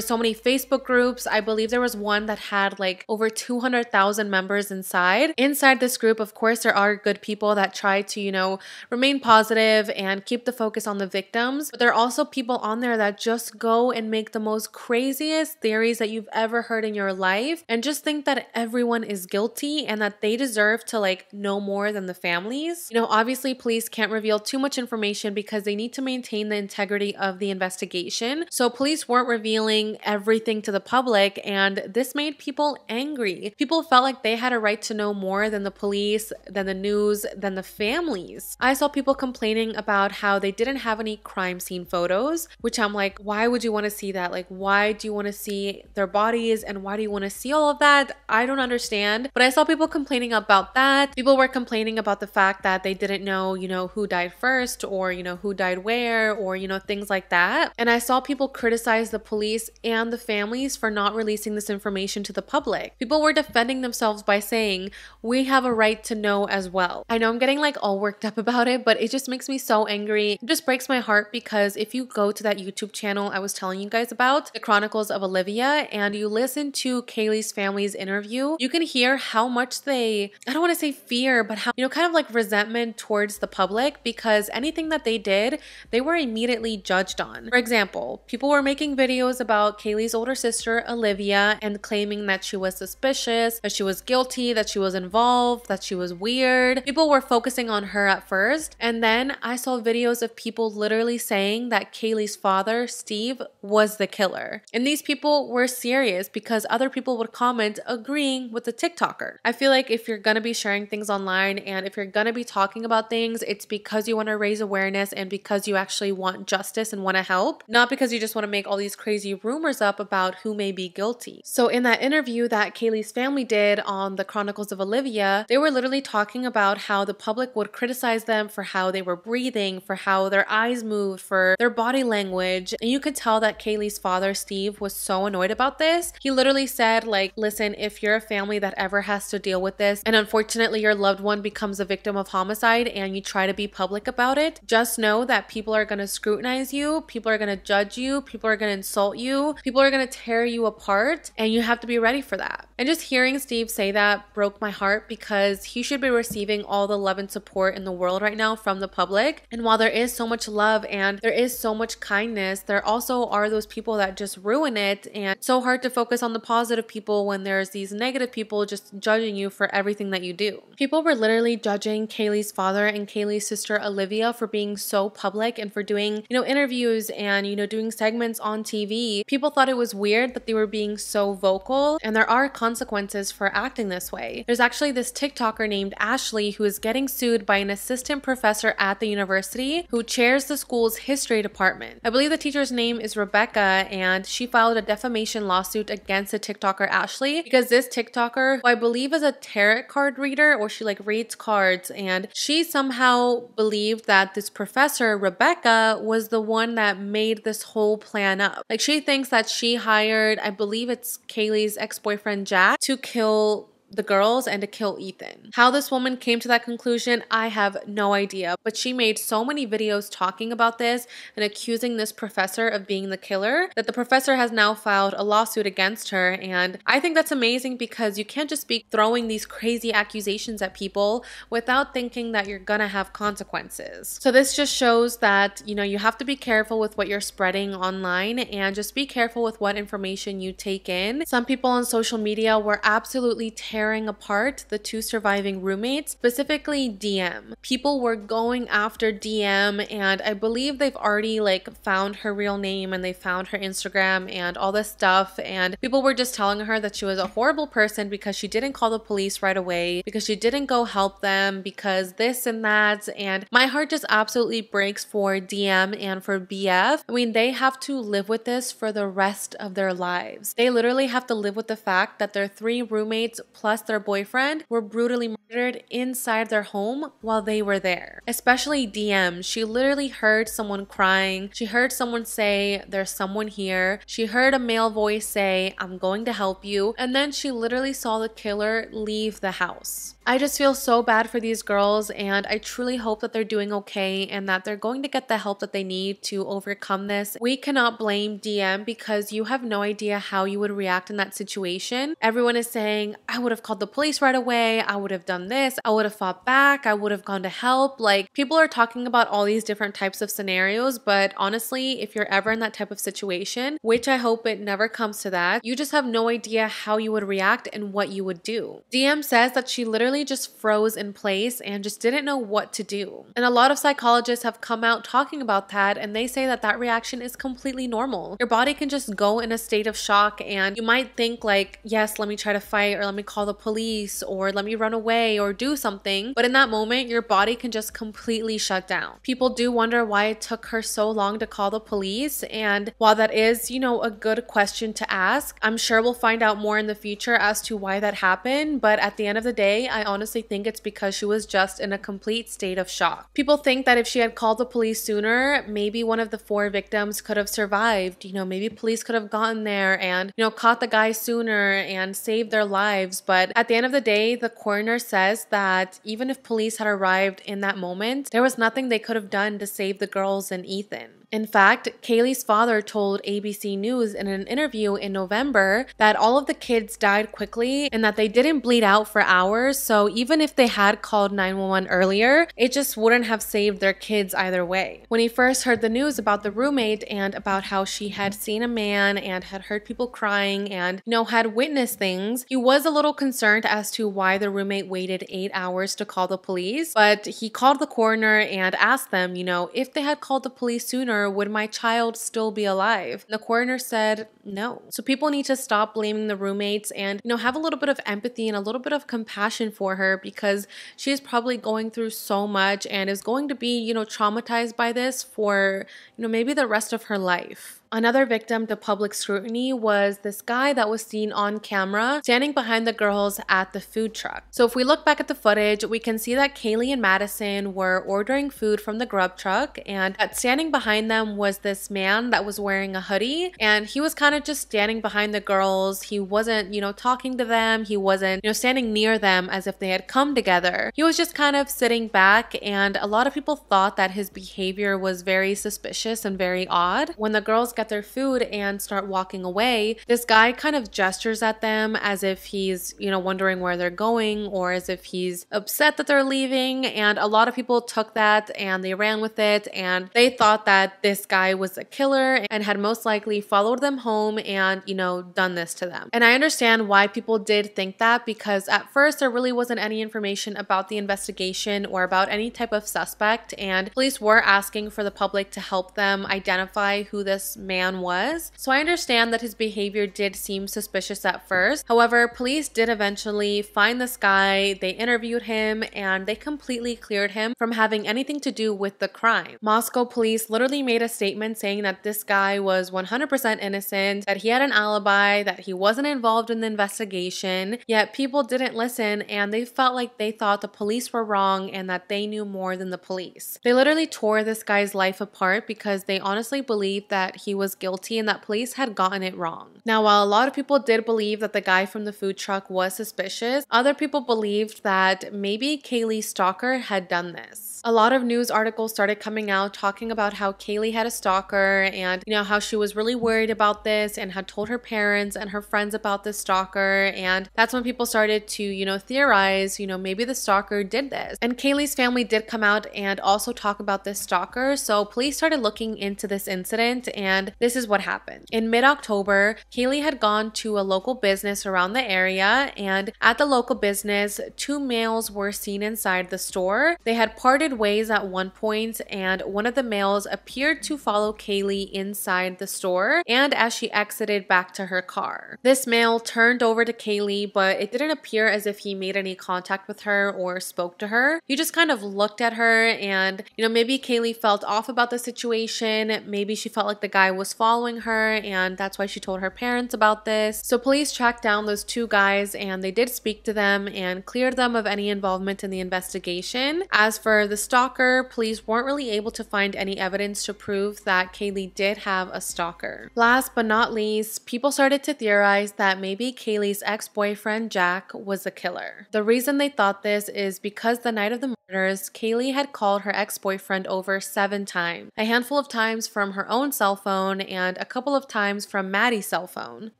so many Facebook groups. I believe there was one that had like over 200,000 members inside. Inside this group, of course, there are good people that try to, you know, remain positive and keep the focus on the victims. But there are also people on there that just go and make the most craziest theories that you've ever ever heard in your life and just think that everyone is guilty and that they deserve to like know more than the families. You know, obviously police can't reveal too much information because they need to maintain the integrity of the investigation. So police weren't revealing everything to the public and this made people angry. People felt like they had a right to know more than the police, than the news, than the families. I saw people complaining about how they didn't have any crime scene photos, which I'm like, why would you want to see that? Like, why do you want to see their body bodies and why do you want to see all of that? I don't understand. But I saw people complaining about that. People were complaining about the fact that they didn't know, you know, who died first or, you know, who died where or, you know, things like that. And I saw people criticize the police and the families for not releasing this information to the public. People were defending themselves by saying, we have a right to know as well. I know I'm getting like all worked up (laughs) about it, but it just makes me so angry. It just breaks my heart because if you go to that YouTube channel I was telling you guys about, The Chronicles of Olivia, and you listen to Kaylee's family's interview, you can hear how much they, I don't want to say fear, but how, you know, kind of like resentment towards the public because anything that they did, they were immediately judged on. For example, people were making videos about Kaylee's older sister, Olivia, and claiming that she was suspicious, that she was guilty, that she was involved, that she was weird. People were focusing on her at first. And then I saw videos of people literally saying that Kaylee's father, Steve, was the killer. And these people were serious because other people would comment agreeing with the TikToker. I feel like if you're gonna be sharing things online and if you're gonna be talking about things, it's because you wanna raise awareness and because you actually want justice and wanna help, not because you just wanna make all these crazy rumors up about who may be guilty. So, in that interview that Kaylee's family did on the Chronicles of Olivia, they were literally talking about how the public would criticize them for how they were breathing, for how their eyes moved, for their body language. And you could tell that Kaylee's father, Steve, was so annoyed about this this. He literally said, like, listen, if you're a family that ever has to deal with this, and unfortunately your loved one becomes a victim of homicide and you try to be public about it, just know that people are going to scrutinize you, people are going to judge you, people are going to insult you, people are going to tear you apart, and you have to be ready for that. And just hearing Steve say that broke my heart because he should be receiving all the love and support in the world right now from the public. And while there is so much love and there is so much kindness, there also are those people that just ruin it and so hard to focus on the positive people when there's these negative people just judging you for everything that you do. People were literally judging Kaylee's father and Kaylee's sister Olivia for being so public and for doing, you know, interviews and, you know, doing segments on TV. People thought it was weird that they were being so vocal and there are consequences for acting this way. There's actually this TikToker named Ashley who is getting sued by an assistant professor at the university who chairs the school's history department. I believe the teacher's name is Rebecca and she filed a defamation lawsuit against the TikToker Ashley because this TikToker, who I believe is a tarot card reader or she like reads cards and she somehow believed that this professor Rebecca was the one that made this whole plan up. Like she thinks that she hired, I believe it's Kaylee's ex-boyfriend Jack to kill the girls and to kill Ethan. How this woman came to that conclusion, I have no idea, but she made so many videos talking about this and accusing this professor of being the killer that the professor has now filed a lawsuit against her. And I think that's amazing because you can't just be throwing these crazy accusations at people without thinking that you're gonna have consequences. So this just shows that, you know, you have to be careful with what you're spreading online and just be careful with what information you take in. Some people on social media were absolutely terrible tearing apart the two surviving roommates, specifically DM. People were going after DM, and I believe they've already like found her real name and they found her Instagram and all this stuff. And people were just telling her that she was a horrible person because she didn't call the police right away, because she didn't go help them, because this and that. And my heart just absolutely breaks for DM and for BF. I mean, they have to live with this for the rest of their lives. They literally have to live with the fact that their three roommates plus plus their boyfriend were brutally murdered inside their home while they were there. Especially DM. She literally heard someone crying. She heard someone say, There's someone here. She heard a male voice say, I'm going to help you. And then she literally saw the killer leave the house. I just feel so bad for these girls, and I truly hope that they're doing okay and that they're going to get the help that they need to overcome this. We cannot blame DM because you have no idea how you would react in that situation. Everyone is saying, I would have called the police right away, I would have done this, I would have fought back, I would have gone to help. Like, people are talking about all these different types of scenarios, but honestly, if you're ever in that type of situation, which I hope it never comes to that, you just have no idea how you would react and what you would do. DM says that she literally just froze in place and just didn't know what to do. And a lot of psychologists have come out talking about that and they say that that reaction is completely normal. Your body can just go in a state of shock and you might think like, yes, let me try to fight or let me call the police or let me run away or do something. But in that moment, your body can just completely shut down. People do wonder why it took her so long to call the police. And while that is, you know, a good question to ask, I'm sure we'll find out more in the future as to why that happened. But at the end of the day, I honestly think it's because she was just in a complete state of shock. People think that if she had called the police sooner, maybe one of the four victims could have survived. You know, maybe police could have gotten there and, you know, caught the guy sooner and saved their lives. But at the end of the day, the coroner says that even if police had arrived in that moment, there was nothing they could have done to save the girls and Ethan. In fact, Kaylee's father told ABC News in an interview in November that all of the kids died quickly and that they didn't bleed out for hours. So even if they had called 911 earlier, it just wouldn't have saved their kids either way. When he first heard the news about the roommate and about how she had seen a man and had heard people crying and, you know, had witnessed things, he was a little concerned as to why the roommate waited eight hours to call the police. But he called the coroner and asked them, you know, if they had called the police sooner would my child still be alive? The coroner said no. So people need to stop blaming the roommates and, you know, have a little bit of empathy and a little bit of compassion for her because she's probably going through so much and is going to be, you know, traumatized by this for, you know, maybe the rest of her life. Another victim to public scrutiny was this guy that was seen on camera standing behind the girls at the food truck. So if we look back at the footage, we can see that Kaylee and Madison were ordering food from the grub truck and standing behind them was this man that was wearing a hoodie and he was kind of just standing behind the girls. He wasn't, you know, talking to them. He wasn't, you know, standing near them as if they had come together. He was just kind of sitting back and a lot of people thought that his behavior was very suspicious and very odd. When the girls get their food and start walking away, this guy kind of gestures at them as if he's, you know, wondering where they're going or as if he's upset that they're leaving. And a lot of people took that and they ran with it and they thought that this guy was a killer and had most likely followed them home and, you know, done this to them. And I understand why people did think that because at first there really wasn't any information about the investigation or about any type of suspect. And police were asking for the public to help them identify who this man was. So I understand that his behavior did seem suspicious at first. However, police did eventually find this guy, they interviewed him, and they completely cleared him from having anything to do with the crime. Moscow police literally made a statement saying that this guy was 100% innocent, that he had an alibi, that he wasn't involved in the investigation, yet people didn't listen and they felt like they thought the police were wrong and that they knew more than the police. They literally tore this guy's life apart because they honestly believed that he was guilty and that police had gotten it wrong. Now, while a lot of people did believe that the guy from the food truck was suspicious, other people believed that maybe Kaylee's stalker had done this a lot of news articles started coming out talking about how Kaylee had a stalker and, you know, how she was really worried about this and had told her parents and her friends about this stalker. And that's when people started to, you know, theorize, you know, maybe the stalker did this. And Kaylee's family did come out and also talk about this stalker. So police started looking into this incident and this is what happened. In mid October, Kaylee had gone to a local business around the area and at the local business, two males were seen inside the store. They had parted parted ways at one point, and one of the males appeared to follow Kaylee inside the store and as she exited back to her car. This male turned over to Kaylee, but it didn't appear as if he made any contact with her or spoke to her. He just kind of looked at her, and you know, maybe Kaylee felt off about the situation. Maybe she felt like the guy was following her, and that's why she told her parents about this. So, police tracked down those two guys and they did speak to them and cleared them of any involvement in the investigation. As for the stalker, police weren't really able to find any evidence to prove that Kaylee did have a stalker. Last but not least, people started to theorize that maybe Kaylee's ex boyfriend Jack was a killer. The reason they thought this is because the night of the murders, Kaylee had called her ex boyfriend over seven times, a handful of times from her own cell phone and a couple of times from Maddie's cell phone.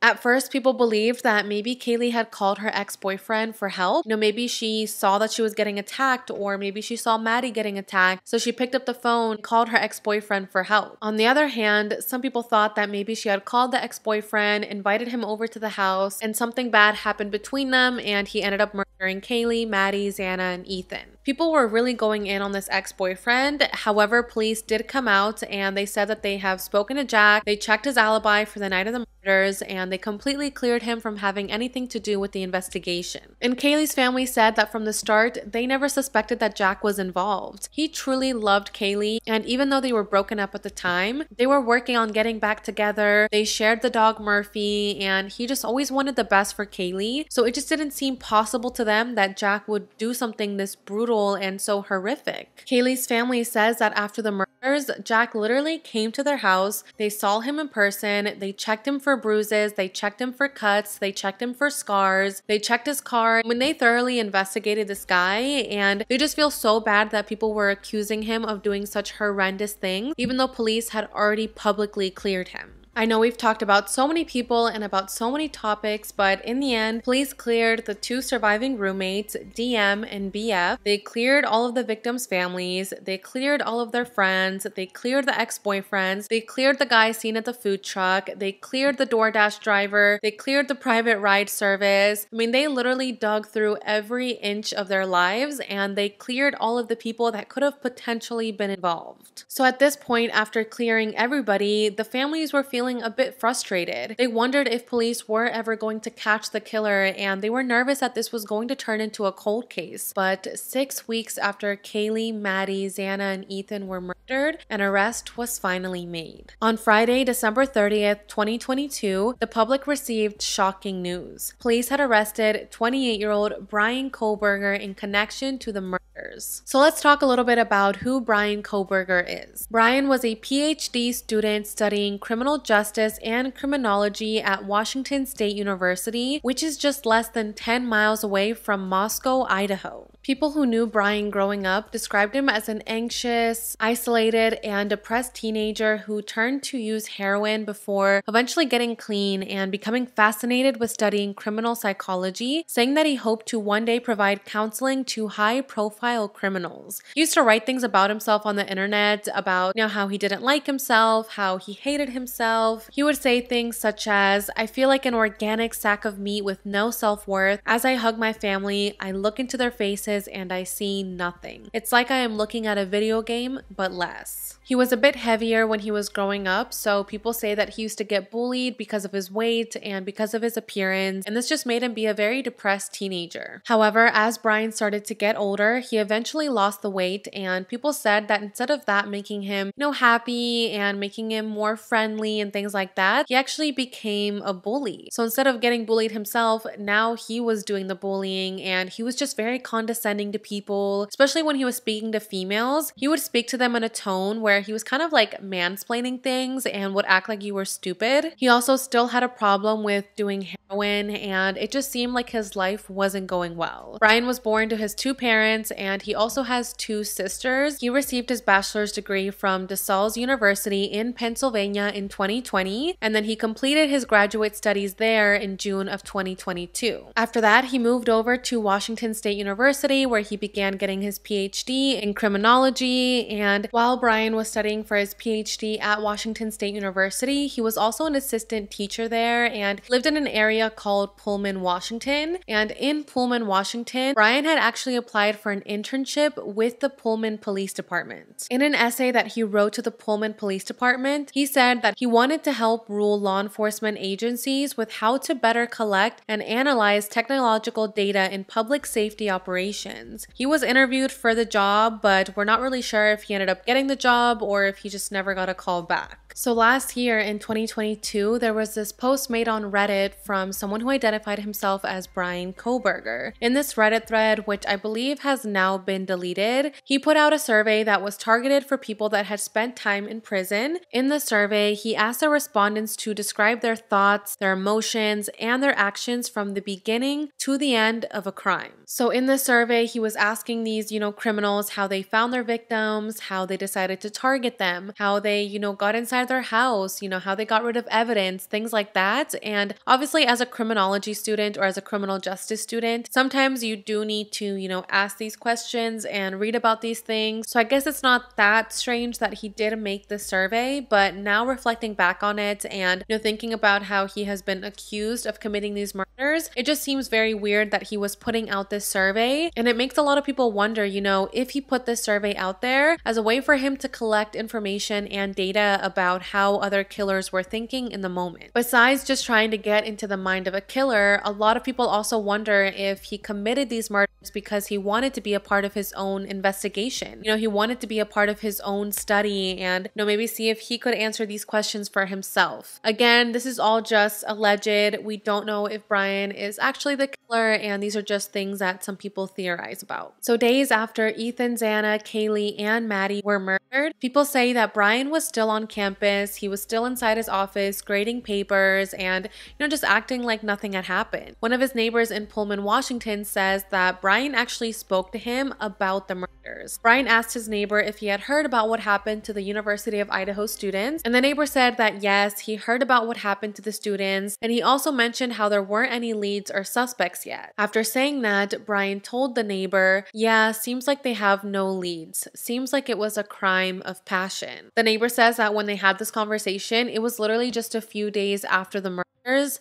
At first, people believed that maybe Kaylee had called her ex boyfriend for help. You know, maybe she saw that she was getting attacked, or maybe she saw Maddie getting attacked, so she picked up the phone, called her ex boyfriend for help. On the other hand, some people thought that maybe she had called the ex boyfriend, invited him over to the house, and something bad happened between them, and he ended up murdering Kaylee, Maddie, Xana, and Ethan. People were really going in on this ex boyfriend. However, police did come out and they said that they have spoken to Jack. They checked his alibi for the night of the and they completely cleared him from having anything to do with the investigation. And Kaylee's family said that from the start, they never suspected that Jack was involved. He truly loved Kaylee, and even though they were broken up at the time, they were working on getting back together. They shared the dog Murphy, and he just always wanted the best for Kaylee. So it just didn't seem possible to them that Jack would do something this brutal and so horrific. Kaylee's family says that after the murders, Jack literally came to their house. They saw him in person. They checked him for bruises. They checked him for cuts. They checked him for scars. They checked his car. When they thoroughly investigated this guy, and they just feel so bad that people were accusing him of doing such horrendous things, even though police had already publicly cleared him. I know we've talked about so many people and about so many topics, but in the end, police cleared the two surviving roommates, DM and BF. They cleared all of the victims' families. They cleared all of their friends. They cleared the ex boyfriends. They cleared the guy seen at the food truck. They cleared the DoorDash driver. They cleared the private ride service. I mean, they literally dug through every inch of their lives and they cleared all of the people that could have potentially been involved. So at this point, after clearing everybody, the families were feeling feeling a bit frustrated. They wondered if police were ever going to catch the killer and they were nervous that this was going to turn into a cold case. But six weeks after Kaylee, Maddie, Xana, and Ethan were murdered, an arrest was finally made. On Friday, December 30th, 2022, the public received shocking news. Police had arrested 28 year old Bryan Kohberger in connection to the murders. So let's talk a little bit about who Bryan Kohberger is. Bryan was a PhD student studying criminal justice and criminology at Washington State University, which is just less than 10 miles away from Moscow, Idaho. People who knew Bryan growing up described him as an anxious, isolated, and depressed teenager who turned to use heroin before eventually getting clean and becoming fascinated with studying criminal psychology, saying that he hoped to one day provide counseling to high profile criminals. He used to write things about himself on the internet about you know how he didn't like himself, how he hated himself. He would say things such as, I feel like an organic sack of meat with no self worth. As I hug my family, I look into their faces and I see nothing. It's like I am looking at a video game, but less. He was a bit heavier when he was growing up, so people say that he used to get bullied because of his weight and because of his appearance, and this just made him be a very depressed teenager. However, as Bryan started to get older, he eventually lost the weight, and people said that instead of that making him, you know, happy and making him more friendly and things like that, he actually became a bully. So instead of getting bullied himself, now he was doing the bullying and he was just very condescending to people, especially when he was speaking to females. He would speak to them in a tone where where he was kind of like mansplaining things and would act like you were stupid. He also still had a problem with doing heroin and it just seemed like his life wasn't going well. Bryan was born to his two parents and he also has two sisters. He received his bachelor's degree from DeSales University in Pennsylvania in 2020 and then he completed his graduate studies there in June of 2022. After that, he moved over to Washington State University where he began getting his PhD in criminology and while Bryan was studying for his PhD at Washington State University. He was also an assistant teacher there and lived in an area called Pullman, Washington. And in Pullman, Washington, Bryan had actually applied for an internship with the Pullman Police Department. In an essay that he wrote to the Pullman Police Department, he said that he wanted to help rule law enforcement agencies with how to better collect and analyze technological data in public safety operations. He was interviewed for the job, but we're not really sure if he ended up getting the job job or if he just never got a call back. So last year in 2022, there was this post made on Reddit from someone who identified himself as Bryan Kohberger. In this Reddit thread, which I believe has now been deleted, he put out a survey that was targeted for people that had spent time in prison. In the survey, he asked the respondents to describe their thoughts, their emotions, and their actions from the beginning to the end of a crime. So in the survey, he was asking these, you know, criminals how they found their victims, how they decided to target them, how they, you know, got inside their house, you know, how they got rid of evidence, things like that. And obviously, as a criminology student or as a criminal justice student, sometimes you do need to, you know, ask these questions and read about these things. So I guess it's not that strange that he did make the survey, but now reflecting back on it and, you know, thinking about how he has been accused of committing these murders, it just seems very weird that he was putting out this survey. And it makes a lot of people wonder, you know, if he put this survey out there as a way for him to collect information and data about about how other killers were thinking in the moment. Besides just trying to get into the mind of a killer, a lot of people also wonder if he committed these murders because he wanted to be a part of his own investigation. You know, he wanted to be a part of his own study and, you know, maybe see if he could answer these questions for himself. Again, this is all just alleged. We don't know if Bryan is actually the killer, and these are just things that some people theorize about. So, days after Ethan, Xana, Kaylee, and Maddie were murdered, people say that Bryan was still on campus campus. He was still inside his office grading papers and, you know, just acting like nothing had happened. One of his neighbors in Pullman, Washington says that Bryan actually spoke to him about the murders. Bryan asked his neighbor if he had heard about what happened to the University of Idaho students, and the neighbor said that yes, he heard about what happened to the students, and he also mentioned how there weren't any leads or suspects yet. After saying that, Bryan told the neighbor, Yeah, seems like they have no leads. Seems like it was a crime of passion. The neighbor says that when they had this conversation, it was literally just a few days after the murder.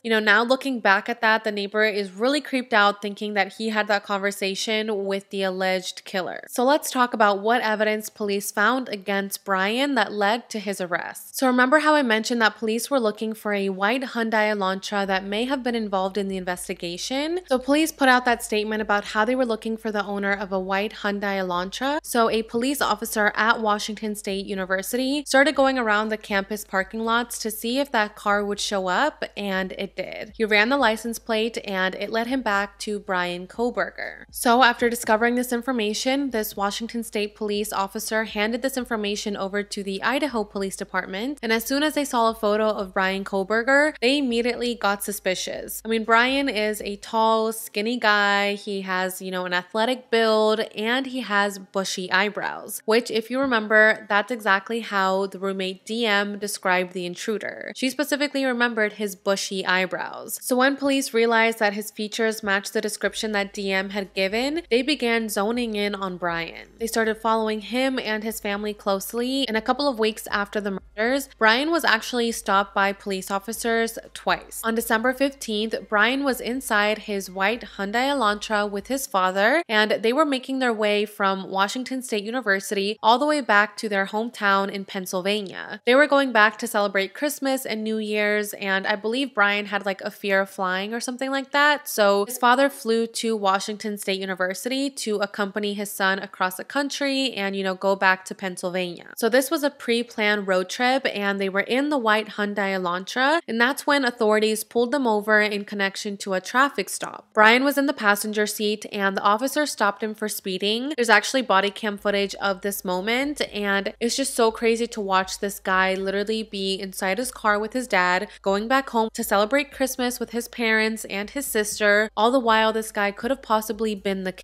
You know, now looking back at that, the neighbor is really creeped out thinking that he had that conversation with the alleged killer. So let's talk about what evidence police found against Bryan that led to his arrest. So remember how I mentioned that police were looking for a white Hyundai Elantra that may have been involved in the investigation? So police put out that statement about how they were looking for the owner of a white Hyundai Elantra. So a police officer at Washington State University started going around the campus parking lots to see if that car would show up, and it did. He ran the license plate and it led him back to Bryan Kohberger. So after discovering this information, this Washington State police officer handed this information over to the Idaho Police Department, and as soon as they saw a photo of Bryan Kohberger, they immediately got suspicious. I mean, Bryan is a tall, skinny guy. He has, you know, an athletic build and he has bushy eyebrows, which, if you remember, that's exactly how the roommate DM described the intruder. She specifically remembered his bushy eyebrows. So when police realized that his features matched the description that DM had given, they began zoning in on Bryan. They started following him and his family closely, and a couple of weeks after the murders, Bryan was actually stopped by police officers twice. On December 15th, Bryan was inside his white Hyundai Elantra with his father, and they were making their way from Washington State University all the way back to their hometown in Pennsylvania. They were going back to celebrate Christmas and New Year's, and I believe Bryan had like a fear of flying or something like that. So his father flew to Washington State University to accompany his son across the country and, you know, go back to Pennsylvania. So this was a pre planned road trip, and they were in the white Hyundai Elantra, and that's when authorities pulled them over in connection to a traffic stop. Bryan was in the passenger seat, and the officer stopped him for speeding. There's actually body cam footage of this moment, and it's just so crazy to watch this guy literally be inside his car with his dad, going back home to celebrate Christmas with his parents and his sister. All the while, this guy could have possibly been the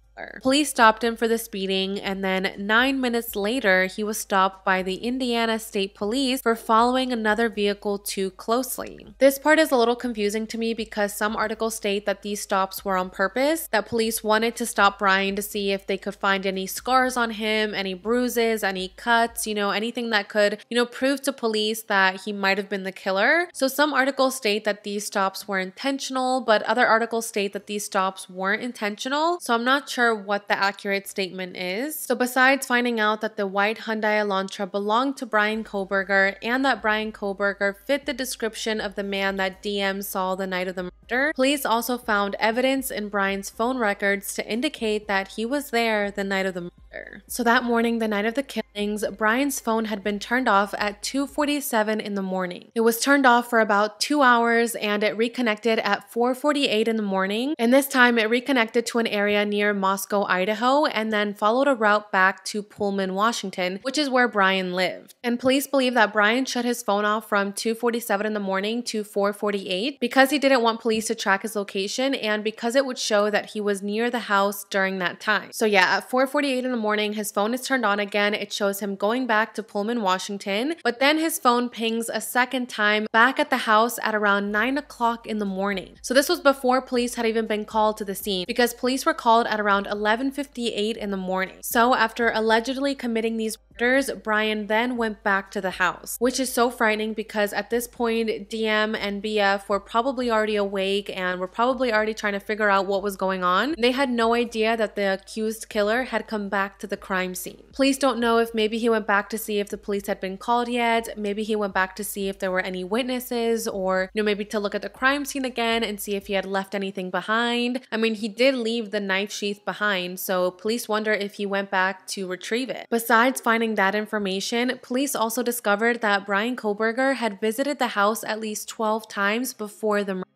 Police stopped him for the speeding, and then nine minutes later, he was stopped by the Indiana State Police for following another vehicle too closely. This part is a little confusing to me because some articles state that these stops were on purpose, that police wanted to stop Bryan to see if they could find any scars on him, any bruises, any cuts, you know, anything that could, you know, prove to police that he might have been the killer. So some articles state that these stops were intentional, but other articles state that these stops weren't intentional. So I'm not sure what the accurate statement is. So besides finding out that the white Hyundai Elantra belonged to Bryan Kohberger and that Bryan Kohberger fit the description of the man that DM saw the night of the murder, police also found evidence in Bryan's phone records to indicate that he was there the night of the murder. So that morning, the night of the killings, Bryan's phone had been turned off at 2:47 in the morning. It was turned off for about 2 hours and it reconnected at 4:48 in the morning. And this time it reconnected to an area near Moscow, Idaho, and then followed a route back to Pullman, Washington, which is where Bryan lived. And police believe that Bryan shut his phone off from 2:47 in the morning to 4:48 because he didn't want police to track his location and because it would show that he was near the house during that time. So yeah, at 4:48 in the morning, his phone is turned on again. It shows him going back to Pullman, Washington, but then his phone pings a second time back at the house at around 9 o'clock in the morning. So this was before police had even been called to the scene because police were called at around 11:58 in the morning. So after allegedly committing these murders, Bryan then went back to the house, which is so frightening because at this point, DM and BF were probably already awake and were probably already trying to figure out what was going on. They had no idea that the accused killer had come back to the crime scene. Police don't know if maybe he went back to see if the police had been called yet, maybe he went back to see if there were any witnesses or you know maybe to look at the crime scene again and see if he had left anything behind. I mean, he did leave the knife sheath behind, so police wonder if he went back to retrieve it. Besides finding that information, police also discovered that Bryan Kohberger had visited the house at least 12 times before the murders.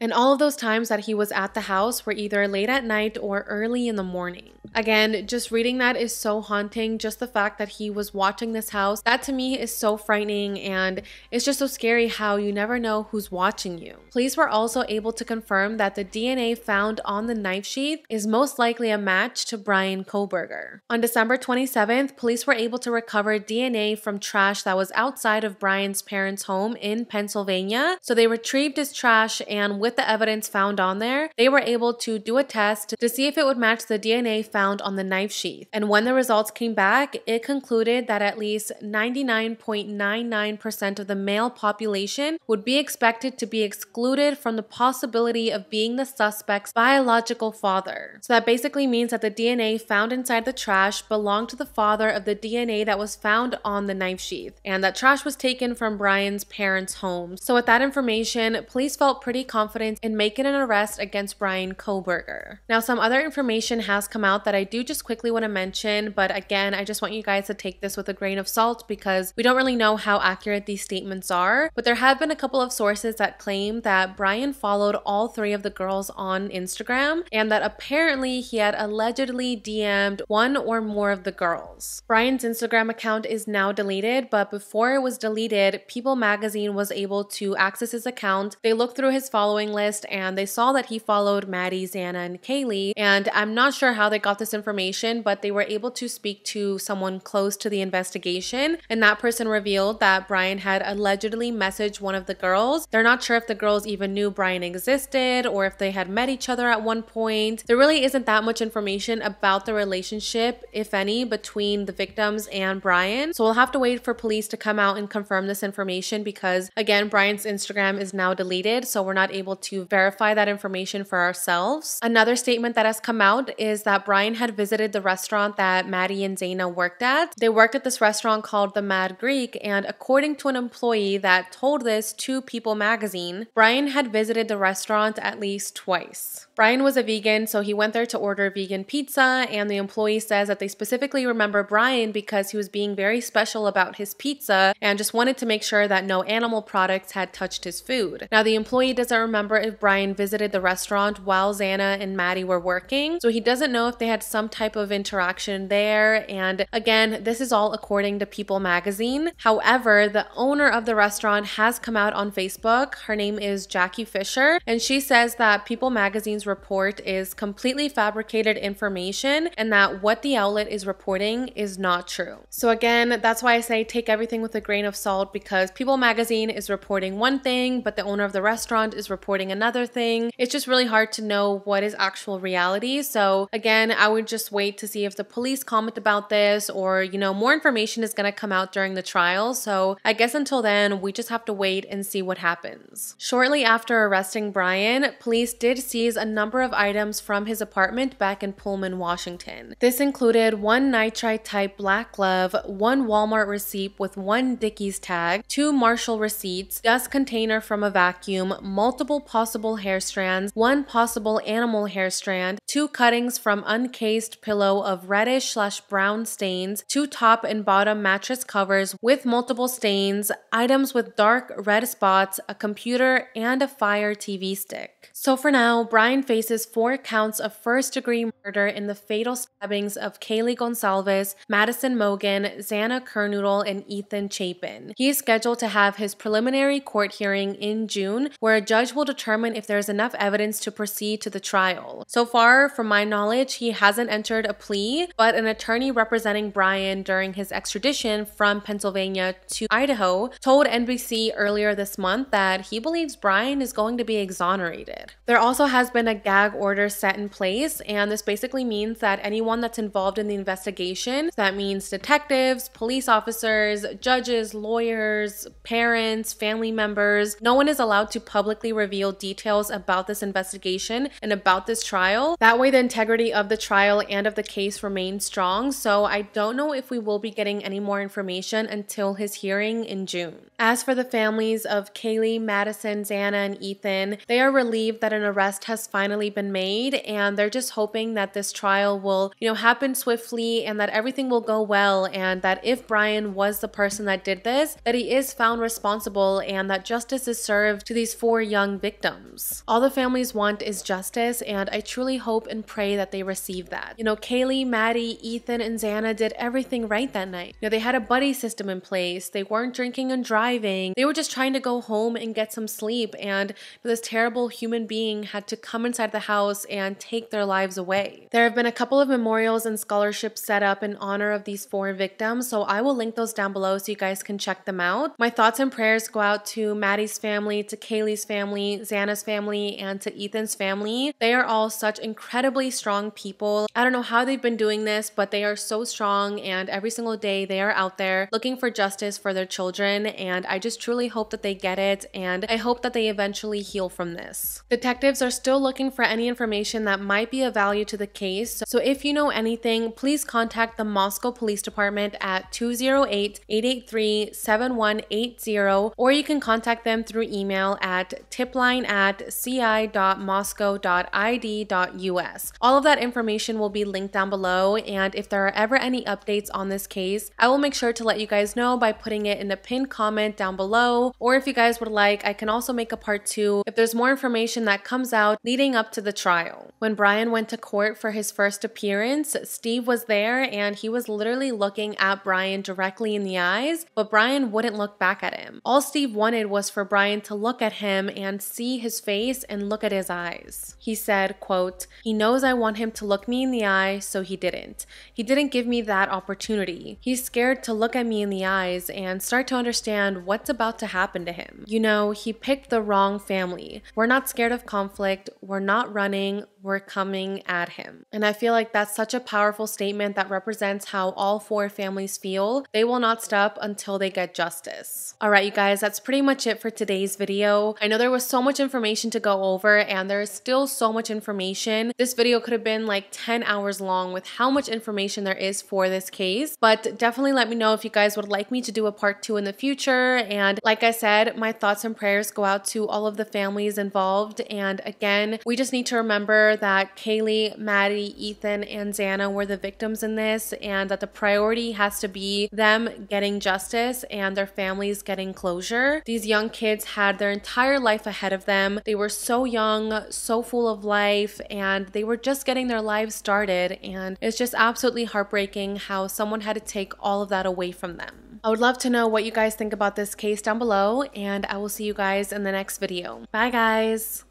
And all of those times that he was at the house were either late at night or early in the morning. Again, just reading that is so haunting. Just the fact that he was watching this house, that to me is so frightening and it's just so scary how you never know who's watching you. Police were also able to confirm that the DNA found on the knife sheath is most likely a match to Bryan Kohberger. On December 27th, police were able to recover DNA from trash that was outside of Bryan's parents' home in Pennsylvania. So they retrieved his trash trash, and with the evidence found on there, they were able to do a test to see if it would match the DNA found on the knife sheath. And when the results came back, it concluded that at least 99.99% of the male population would be expected to be excluded from the possibility of being the suspect's biological father. So that basically means that the DNA found inside the trash belonged to the father of the DNA that was found on the knife sheath. And that trash was taken from Bryan's parents' home. So with that information, police felt pretty confident in making an arrest against Bryan Kohberger. Now, some other information has come out that I do just quickly want to mention, but again, I just want you guys to take this with a grain of salt because we don't really know how accurate these statements are. But there have been a couple of sources that claim that Bryan followed all three of the girls on Instagram and that apparently he had allegedly DM'd one or more of the girls. Bryan's Instagram account is now deleted, but before it was deleted, People magazine was able to access his account. They looked through his following list and they saw that he followed Maddie, Xana, and Kaylee. And I'm not sure how they got this information, but they were able to speak to someone close to the investigation. And that person revealed that Bryan had allegedly messaged one of the girls. They're not sure if the girls even knew Bryan existed or if they had met each other at one point. There really isn't that much information about the relationship, if any, between the victims and Bryan. So we'll have to wait for police to come out and confirm this information because, again, Bryan's Instagram is now deleted. So we're not able to verify that information for ourselves. Another statement that has come out is that Bryan had visited the restaurant that Maddie and Xana worked at. They worked at this restaurant called the Mad Greek, and according to an employee that told this to People magazine, Bryan had visited the restaurant at least twice. Bryan was a vegan, so he went there to order vegan pizza, and the employee says that they specifically remember Bryan because he was being very special about his pizza and just wanted to make sure that no animal products had touched his food. Now, the employee doesn't remember if Bryan visited the restaurant while Xana and Maddie were working, so he doesn't know if they had some type of interaction there. And again, this is all according to People magazine. However, the owner of the restaurant has come out on Facebook. Her name is Jackie Fisher, and she says that People magazine's report is completely fabricated information and that what the outlet is reporting is not true. So, again, that's why I say take everything with a grain of salt because People magazine is reporting one thing, but the owner of the restaurant is reporting another thing. It's just really hard to know what is actual reality. So, again, I would just wait to see if the police comment about this or, you know, more information is going to come out during the trial. So, I guess until then, we just have to wait and see what happens. Shortly after arresting Bryan, police did seize a number of items from his apartment back in Pullman, Washington. This included one nitride type black glove, one Walmart receipt with one Dickies tag, two Marshall receipts, dust container from a vacuum, multiple possible hair strands, one possible animal hair strand, two cuttings from uncased pillow of reddish slash brown stains, two top and bottom mattress covers with multiple stains, items with dark red spots, a computer, and a Fire TV stick. So for now, Bryan faces four counts of first degree murder in the fatal stabbings of Kaylee Goncalves, Madison Mogen, Xana Kernodle, and Ethan Chapin. He is scheduled to have his preliminary court hearing in June, where a judge will determine if there is enough evidence to proceed to the trial. So far, from my knowledge, he hasn't entered a plea, but an attorney representing Bryan during his extradition from Pennsylvania to Idaho told NBC earlier this month that he believes Bryan is going to be exonerated. There also has been a gag order set in place, and this basically means that anyone that's involved in the investigation, that means detectives, police officers, judges, lawyers, parents, family members, no one is allowed to publicly reveal details about this investigation and about this trial. That way, the integrity of the trial and of the case remains strong. So, I don't know if we will be getting any more information until his hearing in June. As for the families of Kaylee, Madison, Xana, and Ethan, they are relieved that an arrest has finally been made and they're just hoping that this trial will, you know, happen swiftly and that everything will go well and that if Bryan was the person that did this, that he is found responsible and that justice is served to these four young victims. All the families want is justice and I truly hope and pray that they receive that. You know, Kaylee, Maddie, Ethan, and Xana did everything right that night. You know, they had a buddy system in place. They weren't drinking and driving. They were just trying to go home and get some sleep and this terrible human being had to come inside the house and take their lives away. There have been a couple of memorials and scholarships set up in honor of these four victims, so I will link those down below so you guys can check them out. My thoughts and prayers go out to Maddie's family, to Kaylee's Family, Xana's family, and to Ethan's family. They are all such incredibly strong people. I don't know how they've been doing this, but they are so strong, and every single day they are out there looking for justice for their children. And I just truly hope that they get it, and I hope that they eventually heal from this. Detectives are still looking for any information that might be of value to the case, so if you know anything, please contact the Moscow Police Department at 208 883 7180, or you can contact them through email at tipline at ci.moscow.id.us. All of that information will be linked down below, and if there are ever any updates on this case, I will make sure to let you guys know by putting it in the pinned comment down below, or if you guys would like, I can also make a part two if there's more information that comes out leading up to the trial. When Bryan went to court for his first appearance, Steve was there and he was literally looking at Bryan directly in the eyes, but Bryan wouldn't look back at him. All Steve wanted was for Bryan to look at him and see his face and look at his eyes. He said, quote, he knows I want him to look me in the eye, so he didn't. He didn't give me that opportunity. He's scared to look at me in the eyes and start to understand what's about to happen to him. You know, he picked the wrong family. We're not scared of conflict. We're not running. We're coming at him. And I feel like that's such a powerful statement that represents how all four families feel. They will not stop until they get justice. All right, you guys, that's pretty much it for today's video. I know there was so much information to go over and there is still so much information. This video could have been like 10 hours long with how much information there is for this case, but definitely let me know if you guys would like me to do a part two in the future. And like I said, my thoughts and prayers go out to all of the families involved. And again, we just need to remember that Kaylee, Maddie, Ethan, and Xana were the victims in this, and that the priority has to be them getting justice and their families getting closure. These young kids had their entire life ahead of them. They were so young, so full of life, and they were just getting their lives started. And it's just absolutely heartbreaking how someone had to take all of that away from them. I would love to know what you guys think about this case down below, and I will see you guys in the next video. Bye, guys.